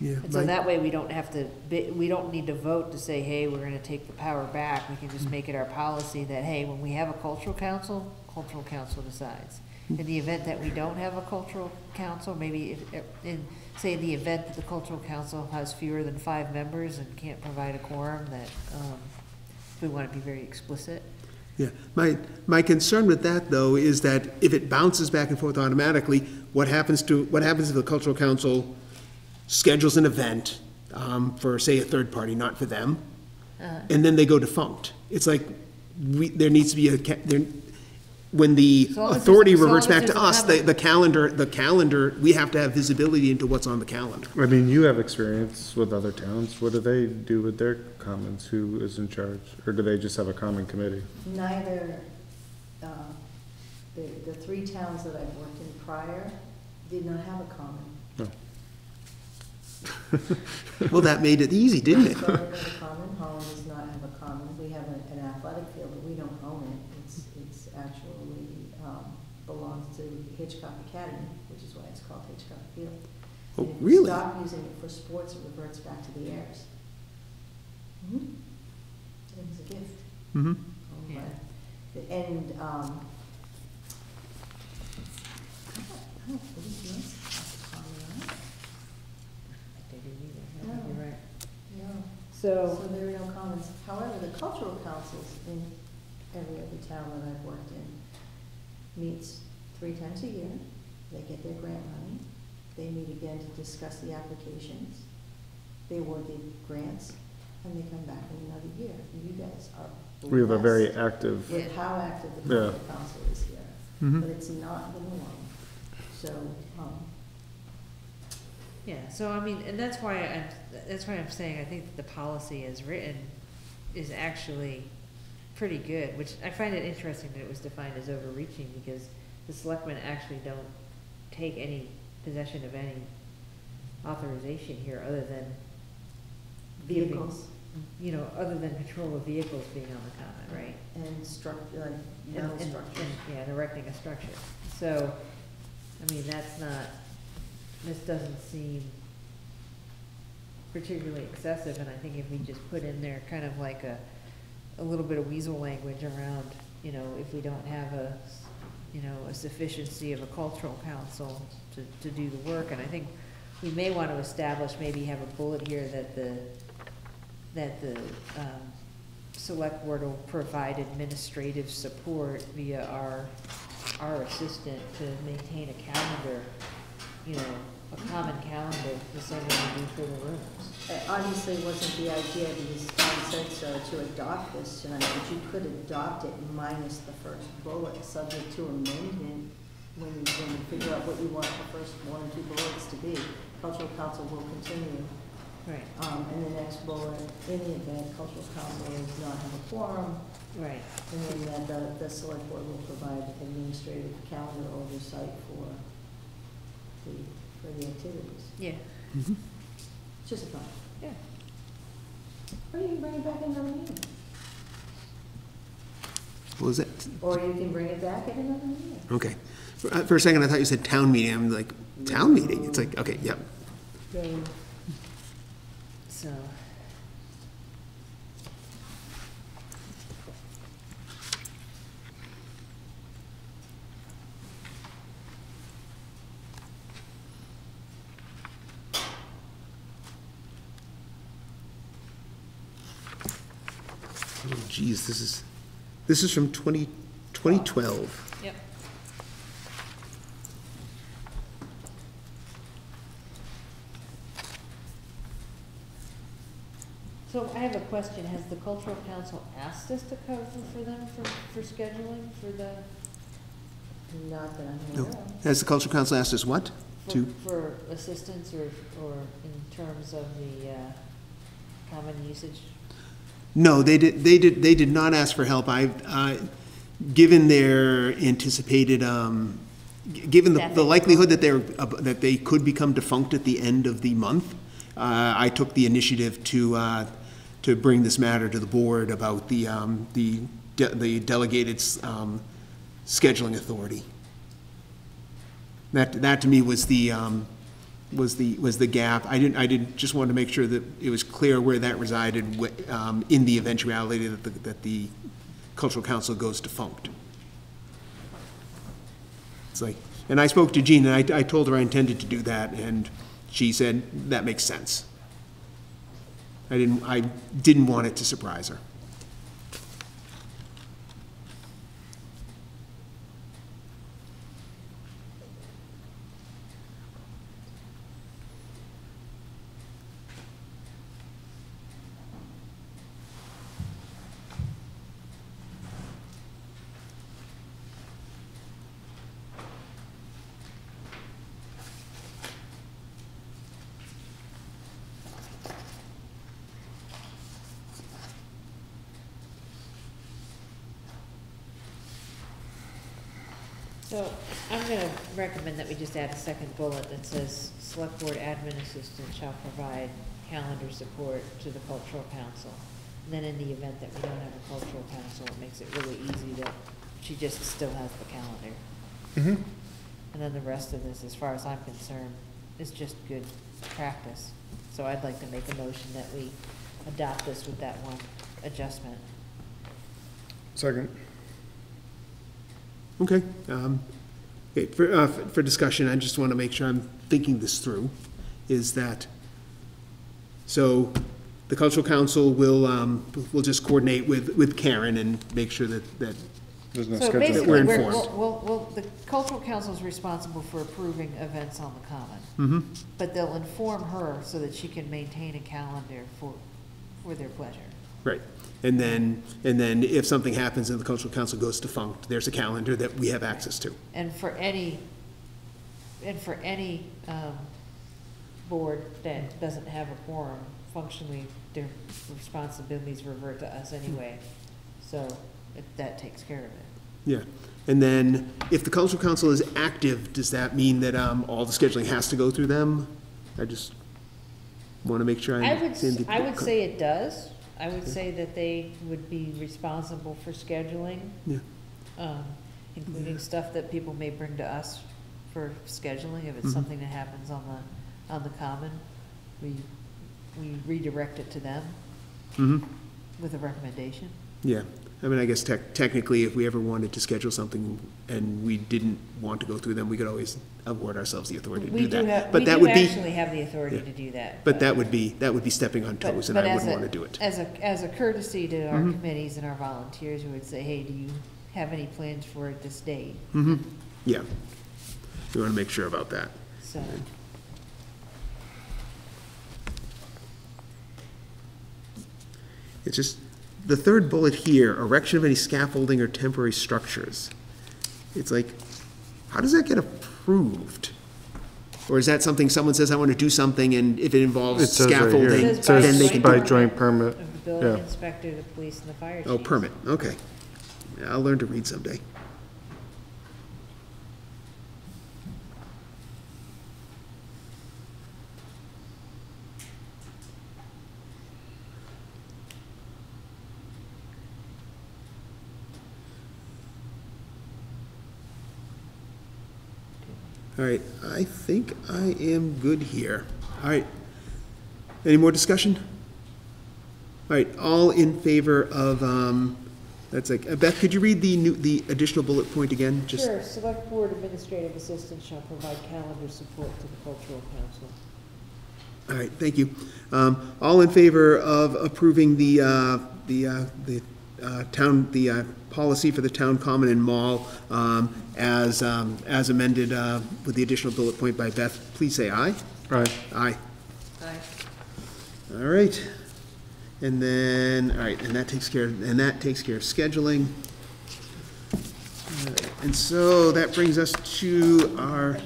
Yeah. And so my- that way, we don't have to, bi- we don't need to vote to say, hey, we're gonna take the power back. We can just make it our policy that, hey, when we have a cultural council, cultural council decides. In the event that we don't have a cultural council, maybe if, if- in, say, the event that the cultural council has fewer than five members and can't provide a quorum, that, um, we wanna be very explicit. Yeah, my, my concern with that, though, is that if it bounces back and forth automatically, what happens to, what happens if the cultural council schedules an event, um, for, say, a third party, not for them. Uh, And then they go defunct. It's like, we, there needs to be a, ca- there, when the So authority there's- so reverts back to us, the, the calendar, the calendar, we have to have visibility into what's on the calendar. I mean, you have experience with other towns. What do they do with their commons? Who is in charge? Or do they just have a common committee? Neither, uh, the, the three towns that I've worked in prior did not have a common. No. Well, that made it easy, didn't it? Charlton has a common, Holland does not have a common. We have an an athletic field, but we don't own it. It's, it's actually, um, belongs to Hitchcock Academy, which is why it's called Hitchcock Field. Oh, And if you really? Stop using it for sports, it reverts back to the heirs. Mhm. It was a gift. Mm-hmm. owned Yeah. And, um, I don't, believe yours has a common, right? I didn't either. You're right. No. So, So there are no comments. However, the cultural councils in every other town that I've worked in meets three times a year. They get their grant money. They meet again to discuss the applications. They award the grants, and they come back in another year. You guys are We have a very blessed active, with how active the Yeah. cultural council is here. Mhm. But it's not the norm. So, um, yeah, so I mean, and that's why I'm, that's why I'm saying I think that the policy as written is actually pretty good, which I find it interesting that it was defined as overreaching because the selectmen actually don't take any possession of any authorization here other than giving- vehicles You know, other than control of vehicles being on the common, right? and structure, like And- metal and- structures. and- Yeah, and erecting a structure. So, I mean, that's not, this doesn't seem particularly excessive, and I think if we just put in there kind of like a, a little bit of weasel language around, you know, if we don't have a, s- you know, a sufficiency of a cultural council to, to do the work, and I think we may want to establish, maybe have a bullet here that the, that the, um, select board will provide administrative support via our, our assistant to maintain a calendar, you know, a common calendar, the same way we do for the rooms. It obviously wasn't the idea, because Tom said so, to adopt this tonight, but you could adopt it minus the first bullet, subject to amendment when you, when you figure out what you want the first one or two bullets to be. Cultural council will continue, Right, um, and the next bullet, in the event cultural council does not have a quorum, right. and then that the, the select board will provide administrative calendar oversight for the, for the activities. Yeah, It's just a thought. yeah. Or you can bring it back in another meeting. What was that? Or you can bring it back at another meeting. Okay. For uh, for a second, I thought you said town meeting. I'm like, town meeting? It's like, okay, yep. So, Oh, geez, this is, this is from 20, 2012. yep. So I have a question, has the cultural council asked us to cover for them for, for scheduling for the, Not that I'm No. aware of. Has the cultural council asked us what? for, To, for assistance or, or in terms of the, uh, common usage? No, they did, they did, they did not ask for help. I, uh, given their anticipated, um, g- given the- the Staffing. likelihood that they're, uh, that they could become defunct at the end of the month, uh, I took the initiative to, uh, to bring this matter to the board about the, um, the, de- the delegated, um, scheduling authority. That, that to me was the, um, was the, was the gap. I didn't, I didn't, just wanted to make sure that it was clear where that resided, um, in the eventuality that the, that the cultural council goes defunct. It's like, and I spoke to Jean, and I, I told her I intended to do that, and she said, that makes sense. I didn't, I didn't want it to surprise her. So I'm gonna recommend that we just add a second bullet that says, select board admin assistant shall provide calendar support to the cultural council. And then in the event that we don't have a cultural council, it makes it really easy that she just still has the calendar. Mm-hmm. And then the rest of this, as far as I'm concerned, is just good practice. So I'd like to make a motion that we adopt this with that one adjustment. Second. Okay, um, okay, for, uh, for discussion, I just want to make sure I'm thinking this through, is that, so, the cultural council will, um, will just coordinate with, with Karen and make sure that, that, There's no So schedule. basically, we're we're, informed. we'll, we'll, we'll- the cultural council is responsible for approving events on the common. mhm, But they'll inform her so that she can maintain a calendar for, for their pleasure. right. And then, and then if something happens and the cultural council goes defunct, there's a calendar that we have access to. And for any, and for any, um, board that doesn't have a quorum, functionally, their responsibilities revert to us anyway. So it- that takes care of it. Yeah, and then if the cultural council is active, does that mean that, um, all the scheduling has to go through them? I just want to make sure I I would, understand the. I would say it does. I would say that they would be responsible for scheduling, Yeah, um, including stuff that people may bring to us for scheduling. If it's Mhm. something that happens on the, on the common, we, we redirect it to them mm-hmm, with a recommendation. yeah. I mean, I guess tech, technically, if we ever wanted to schedule something and we didn't want to go through them, we could always award ourselves the authority to We do do that. have, we But that do would be, actually have the authority Yeah. to do that. but that would be, that would be stepping on but- toes, and but I as wouldn't a- want to do it. As a, as a courtesy to our Mhm. committees and our volunteers, we would say, hey, do you have any plans for it this day? Mm-hmm, yeah. We want to make sure about that. So, It's just, the third bullet here, erection of any scaffolding or temporary structures. It's like, how does that get approved? Or is that something, someone says, I want to do something, and if it It involves says right here, scaffolding, it It says then they says can by do it? joint permit, of the building yeah. inspector, the police, and the fire oh, chief. Oh, permit, okay. Yeah, I'll learn to read someday. All right, I think I am good here. All right. Any more discussion? All right, all in favor of, um, that's like, uh, Beth, could you read the new, the additional bullet point again? Just Sure, select board administrative assistant shall provide calendar support to the cultural council. All right, thank you. Um, all in favor of approving the, uh, the, uh, the, uh, town, the, uh, policy for the town common and mall, um, as, um, as amended, uh, with the additional bullet point by Beth, please say aye. Right. Aye. Aye. All right. And then, all right, and that takes care, and that takes care of scheduling. All right, And so that brings us to our,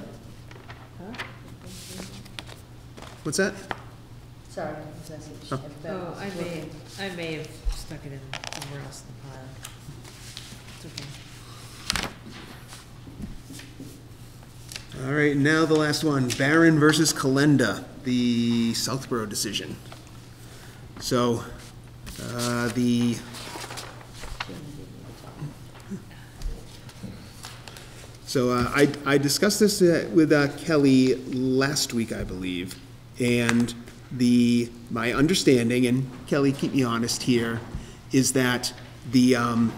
what's that? Sorry, message. Oh. If that Oh, I may, I may have stuck it in somewhere else in the pile. All right, now the last one, Barron versus Kolenda, the Southborough decision. So, uh, the, so, uh, I, I discussed this uh, with, uh, Kelly last week, I believe. And the, my understanding, and Kelly, keep me honest here, is that the, um,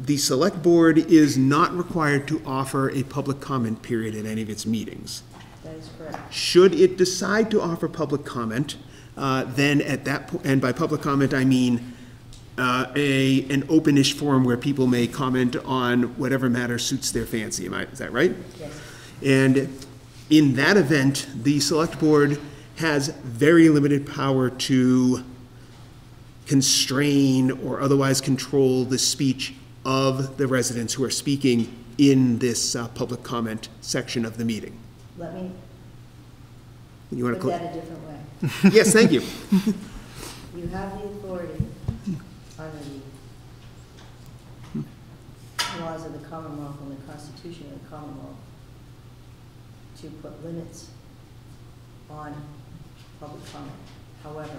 the select board is not required to offer a public comment period at any of its meetings. That is correct. Should it decide to offer public comment, uh, then at that, and by public comment, I mean uh, a, an openish forum where people may comment on whatever matter suits their fancy. Am I, is that right? Yes. And in that event, the select board has very limited power to constrain or otherwise control the speech of the residents who are speaking in this uh, public comment section of the meeting. Let me You want put to? that a different way. Yes, thank you. You have the authority under the laws of the Commonwealth and the Constitution of the Commonwealth to put limits on public comment. However,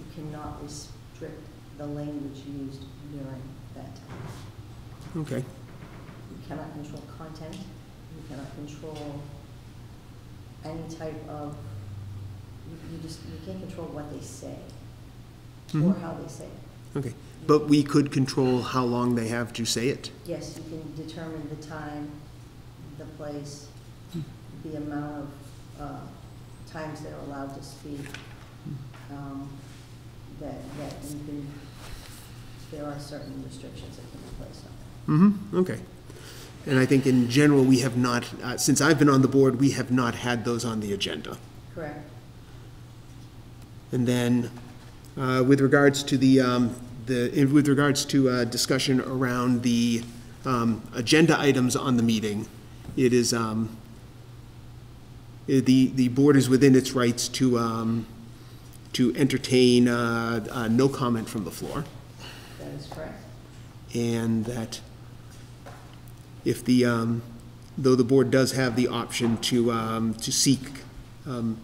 you cannot restrict the language used during that. Okay, You cannot control content, you cannot control any type of, you, you just, you can't control what they say or Mhm. how they say it. okay. But we could control how long they have to say it? Yes, you can determine the time, the place, the amount of, uh, times they're allowed to speak. Um, that, that you can, there are certain restrictions that can be placed on it. Mm-hmm, okay. And I think in general, we have not, uh, since I've been on the board, we have not had those on the agenda. Correct. And then, uh, with regards to the, um, the, in- with regards to uh, discussion around the um, agenda items on the meeting, it is, um, eh, the, the board is within its rights to, um, to entertain uh, uh, no comment from the floor. That is correct. and that if the, um, though the board does have the option to, um, to seek, um,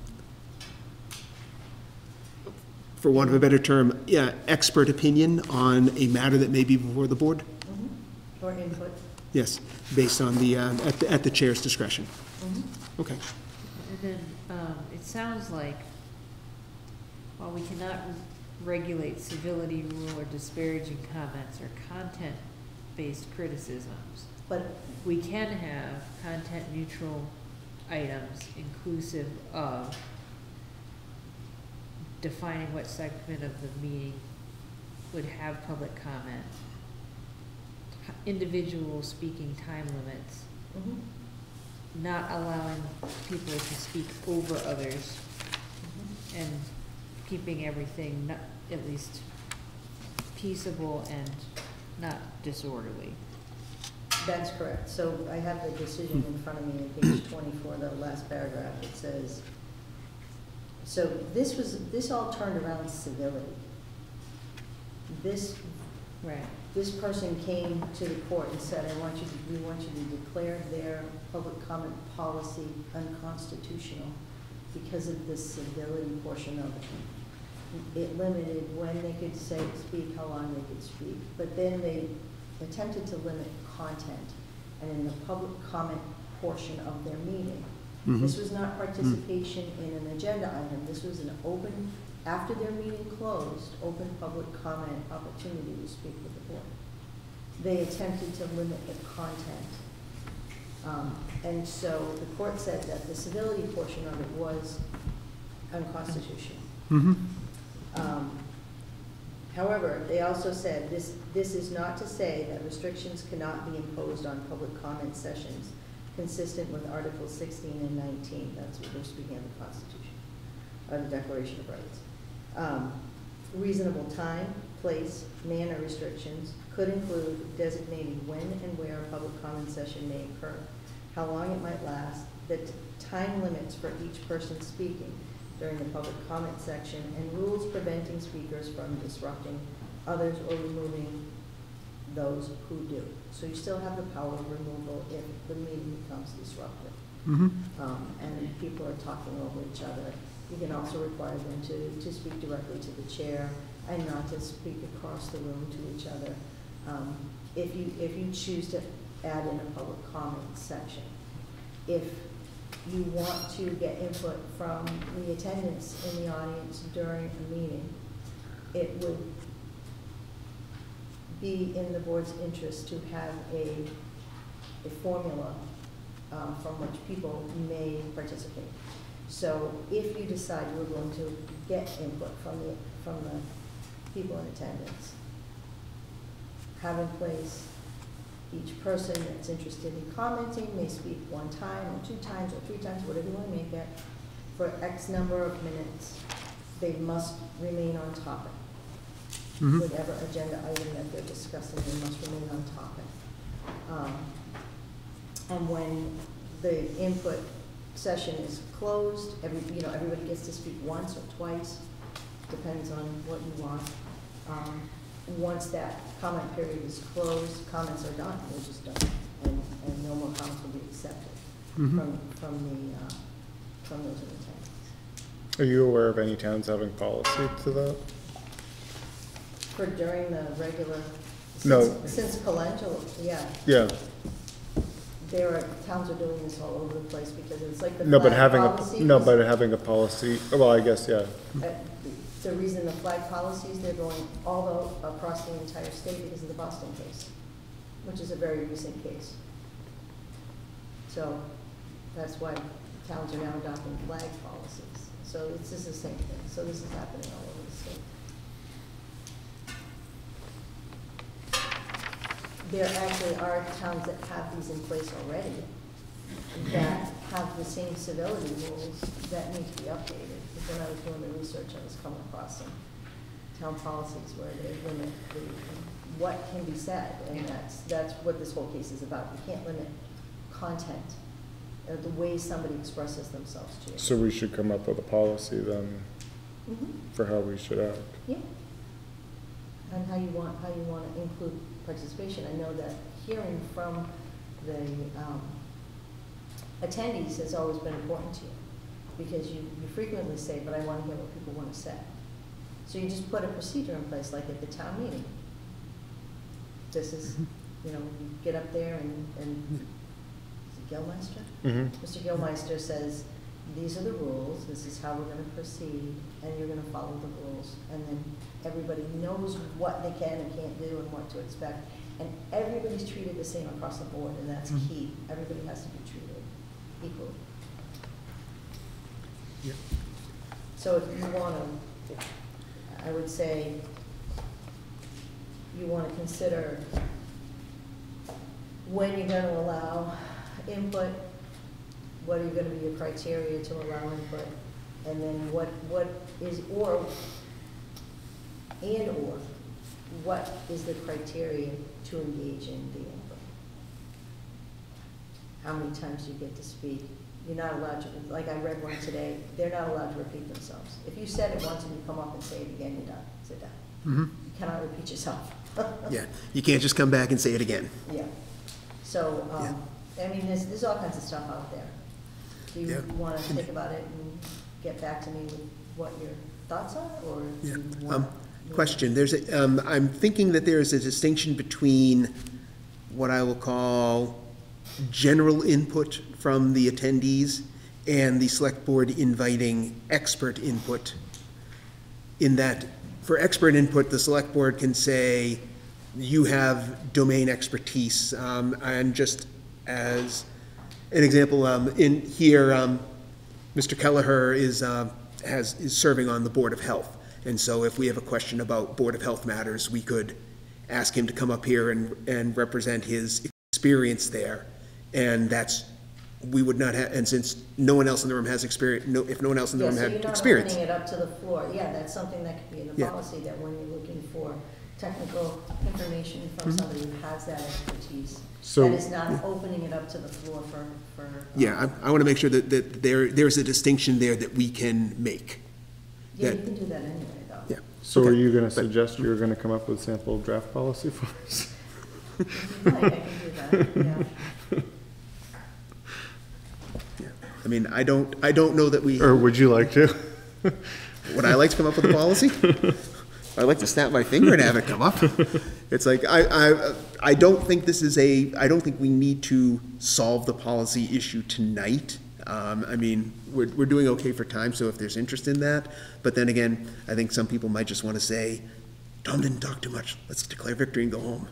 for want of a better term, yeah, expert opinion on a matter that may be before the board? Mhm. Or input. Yes, based on the, uh, at, the- at the chair's discretion. Mhm. Okay. And then, um, it sounds like, while we cannot regulate civility rule or disparaging comments or content-based criticisms, But, we can have content-neutral items inclusive of defining what segment of the meeting would have public comment, individual speaking time limits, mhm, not allowing people to speak over others, mhm. and keeping everything not, at least peaceable and not disorderly. That's correct. So I have the decision in front of me on page twenty-four, the last paragraph, it says, so this was, this all turned around civility. This, Right. this person came to the court and said, I want you, to we want you to declare their public comment policy unconstitutional because of the civility portion of it. It limited when they could say, speak, how long they could speak, but then they attempted to limit content. And in the public comment portion of their meeting, Mhm. this was not participation in an agenda item, this was an open, after their meeting closed, open public comment opportunity to speak with the board. They attempted to limit the content. Um, and so the court said that the civility portion of it was unconstitutional. Mm-hmm. Um, However, they also said, this, this is not to say that restrictions cannot be imposed on public comment sessions consistent with Articles sixteen and nineteen, that's what they're speaking of the Constitution, or the Declaration of Rights. Um, Reasonable time, place, manner restrictions could include designating when and where a public comment session may occur, how long it might last, the time limits for each person speaking, during the public comment section, and rules preventing speakers from disrupting others or removing those who do. So you still have the power of removal if the meeting becomes disruptive, Mm-hmm. um, and people are talking over each other. You can also require them to, to speak directly to the chair and not to speak across the room to each other. Um, if you, if you choose to add in a public comment section. If you want to get input from the attendants in the audience during a meeting, it would be in the board's interest to have a, a formula um, from which people may participate. So if you decide you're going to get input from the, from the people in attendance, have in place each person that's interested in commenting may speak one time, or two times, or three times, whatever you want to make it, for X number of minutes. They must remain on topic. Mhm. Whatever agenda item that they're discussing, they must remain on topic. Um, And when the input session is closed, every, you know, everybody gets to speak once or twice, depends on what you want. Um, once that comment period is closed, comments are done, they're just done, and, and no more comments will be accepted from, from the, uh, from those attendees. Are you aware of any towns having policy to that? For during the regular, No. since, since Kolenda, yeah, Yeah, there are, towns are doing this all over the place because it's like the no, but having a, no, but having a policy, well, I guess, yeah. Uh, The reason the flag policies, they're going all o- across the entire state because of the Boston case, which is a very recent case. So that's why towns are now adopting flag policies. So it's just the same thing. So this is happening all over the state. There actually are towns that have these in place already that have the same civility rules that need to be updated. Because when I was doing the research, I was coming across some town policies where they limit the, what can be said. And that's, that's what this whole case is about. You can't limit content, uh, the way somebody expresses themselves to you. So we should come up with a policy then Mhm. for how we should act. Yeah. And how you want, how you want to include participation. I know that hearing from the um, attendees has always been important to you, because you, you frequently say, but I want to hear what people want to say. So you just put a procedure in place, like at the town meeting. This is, you know, you get up there and, and, is it Gilmeister? Mm-hmm. Mr. Gilmeister says, these are the rules, this is how we're gonna proceed, and you're gonna follow the rules. And then everybody knows what they can and can't do and what to expect. And everybody's treated the same across the board, and that's Mhm. key. Everybody has to be treated equally. So if you wanna, I would say, you wanna consider when you're gonna allow input, what are you gonna be your criteria to allow input, and then what, what is, or, and or, what is the criteria to engage in the input? How many times do you get to speak? You're not allowed to, like I read one today, they're not allowed to repeat themselves. If you said it once and you come up and say it again, you're done, sit down. Mhm. You cannot repeat yourself. Yeah, you can't just come back and say it again. Yeah, so, um, I mean, there's, there's all kinds of stuff out there. Do you Yeah. wanna think about it and get back to me with what your thoughts are, or do Yeah. you Um, want? Question, there's, a- um, I'm thinking that there is a distinction between what I will call general input from the attendees and the select board inviting expert input. In that, for expert input, the select board can say, you have domain expertise, um, and just as an example, um, in here, um, Mr. Kelleher is, uh, has, is serving on the Board of Health. And so if we have a question about Board of Health matters, we could ask him to come up here and, and represent his experience there. And that's, we would not have, and since no one else in the room has experience, no, if no one else in the Yeah, room so had you're not experience. opening it up to the floor, yeah, that's something that could be in the Yeah. policy, that when you're looking for technical information Mm-hmm. from somebody who has that expertise, So- that is not opening it up to the floor for, for. um, Yeah, I, I want to make sure that, that there, there's a distinction there that we can make. Yeah, you that- can do that anyway, though. Yeah. So are Okay. you gonna suggest you're gonna come up with sample draft policy for us? If you'd I can do that, yeah. Yeah. I mean, I don't, I don't know that we, Or would you like to? would I like to come up with a policy? I'd like to snap my finger and have it come up. It's like, I, I, I don't think this is a, I don't think we need to solve the policy issue tonight. Um, I mean, we're, we're doing okay for time, so if there's interest in that, but then again, I think some people might just want to say, Tom didn't talk too much, let's declare victory and go home.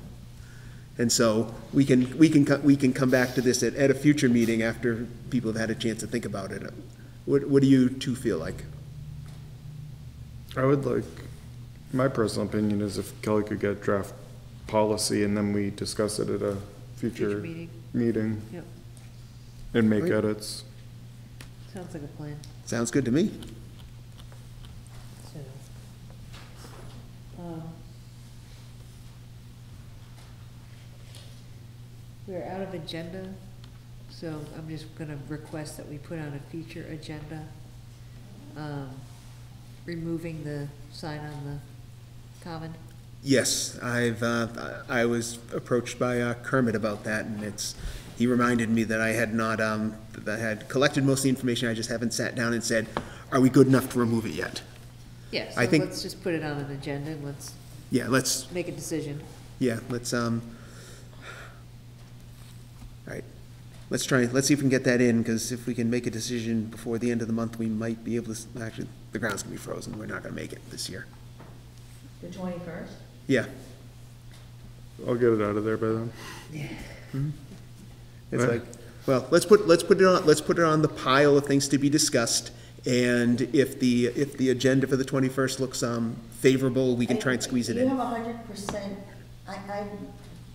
And so, we can, we can, we can come back to this at, at a future meeting after people have had a chance to think about it. What, what do you two feel like? I would like, my personal opinion is if Kelly could get draft policy and then we discuss it at a Future future meeting. meeting Yep, and make Right. edits. sounds like a plan, Sounds good to me. so. um, We're out of agenda, so I'm just gonna request that we put on a future agenda, um, removing the sign on the common. Yes, I've, uh, I I was approached by uh, Kermit about that, and it's, he reminded me that I had not, um, that I had collected most of the information, I just haven't sat down and said, are we good enough to remove it yet? Yeah, I think- let's just put it on an agenda and let's Yeah, let's, make a decision. yeah, let's, um, all right, let's try, let's see if we can get that in, because if we can make a decision before the end of the month, we might be able to, actually, the ground's gonna be frozen, we're not gonna make it this year. The twenty-first? Yeah, I'll get it out of there by then. Yeah. It's Right. like, well, let's put, let's put it on, let's put it on the pile of things to be discussed. And if the, if the agenda for the twenty-first looks, um, favorable, we can try and squeeze it You in. have a hundred percent, I, I,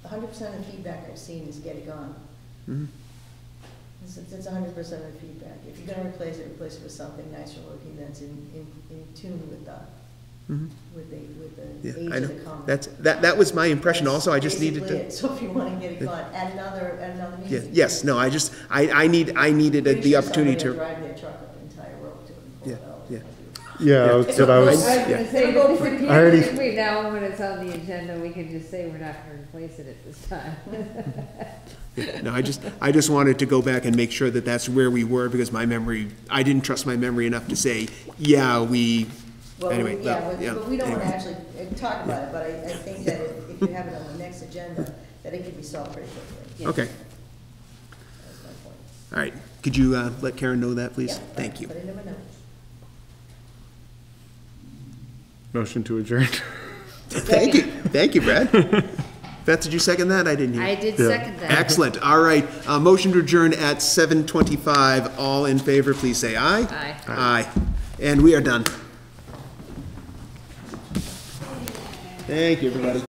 a hundred percent of the feedback I've seen is get it gone. It's, it's- it's a hundred percent of the feedback. If you're gonna replace it, replace it with something nicer looking that's in, in, in tune with the, Mhm. with the, with Yeah, the age I know. of the common. That's, that, that was my impression also, I just needed to. it. So if you wanna get it gone, at another, at another Yeah, yes, no, I just, I, I need, I needed Pretty the sure opportunity somebody will to, Drive their truck up an entire road to it and pull Yeah, it out. yeah. Yeah, It's but I a- was, I was Yeah. gonna say, It'll go if I already- disagree now, when it's on the agenda, we can just say we're not gonna replace it at this time. no, I just, I just wanted to go back and make sure that that's where we were, because my memory, I didn't trust my memory enough to say, yeah, we, Well, anyway. yeah, but- yeah, but we don't wanna anyway. actually uh, talk about it, but I, I think that if, if you have it on the next agenda, that it can be solved pretty quickly. Yeah. Okay, That's my point. all right. Could you, uh, let Karen know that, please? Yeah, Thank you. Put it in my notes. motion to adjourn. Thank you, thank you, Brad. Beth, did you second that? I didn't hear. I did Yeah. second that. Excellent, all right. Uh, motion to adjourn at seven twenty-five. All in favor, please say aye. Aye. Aye. And we are done. Thank you, everybody.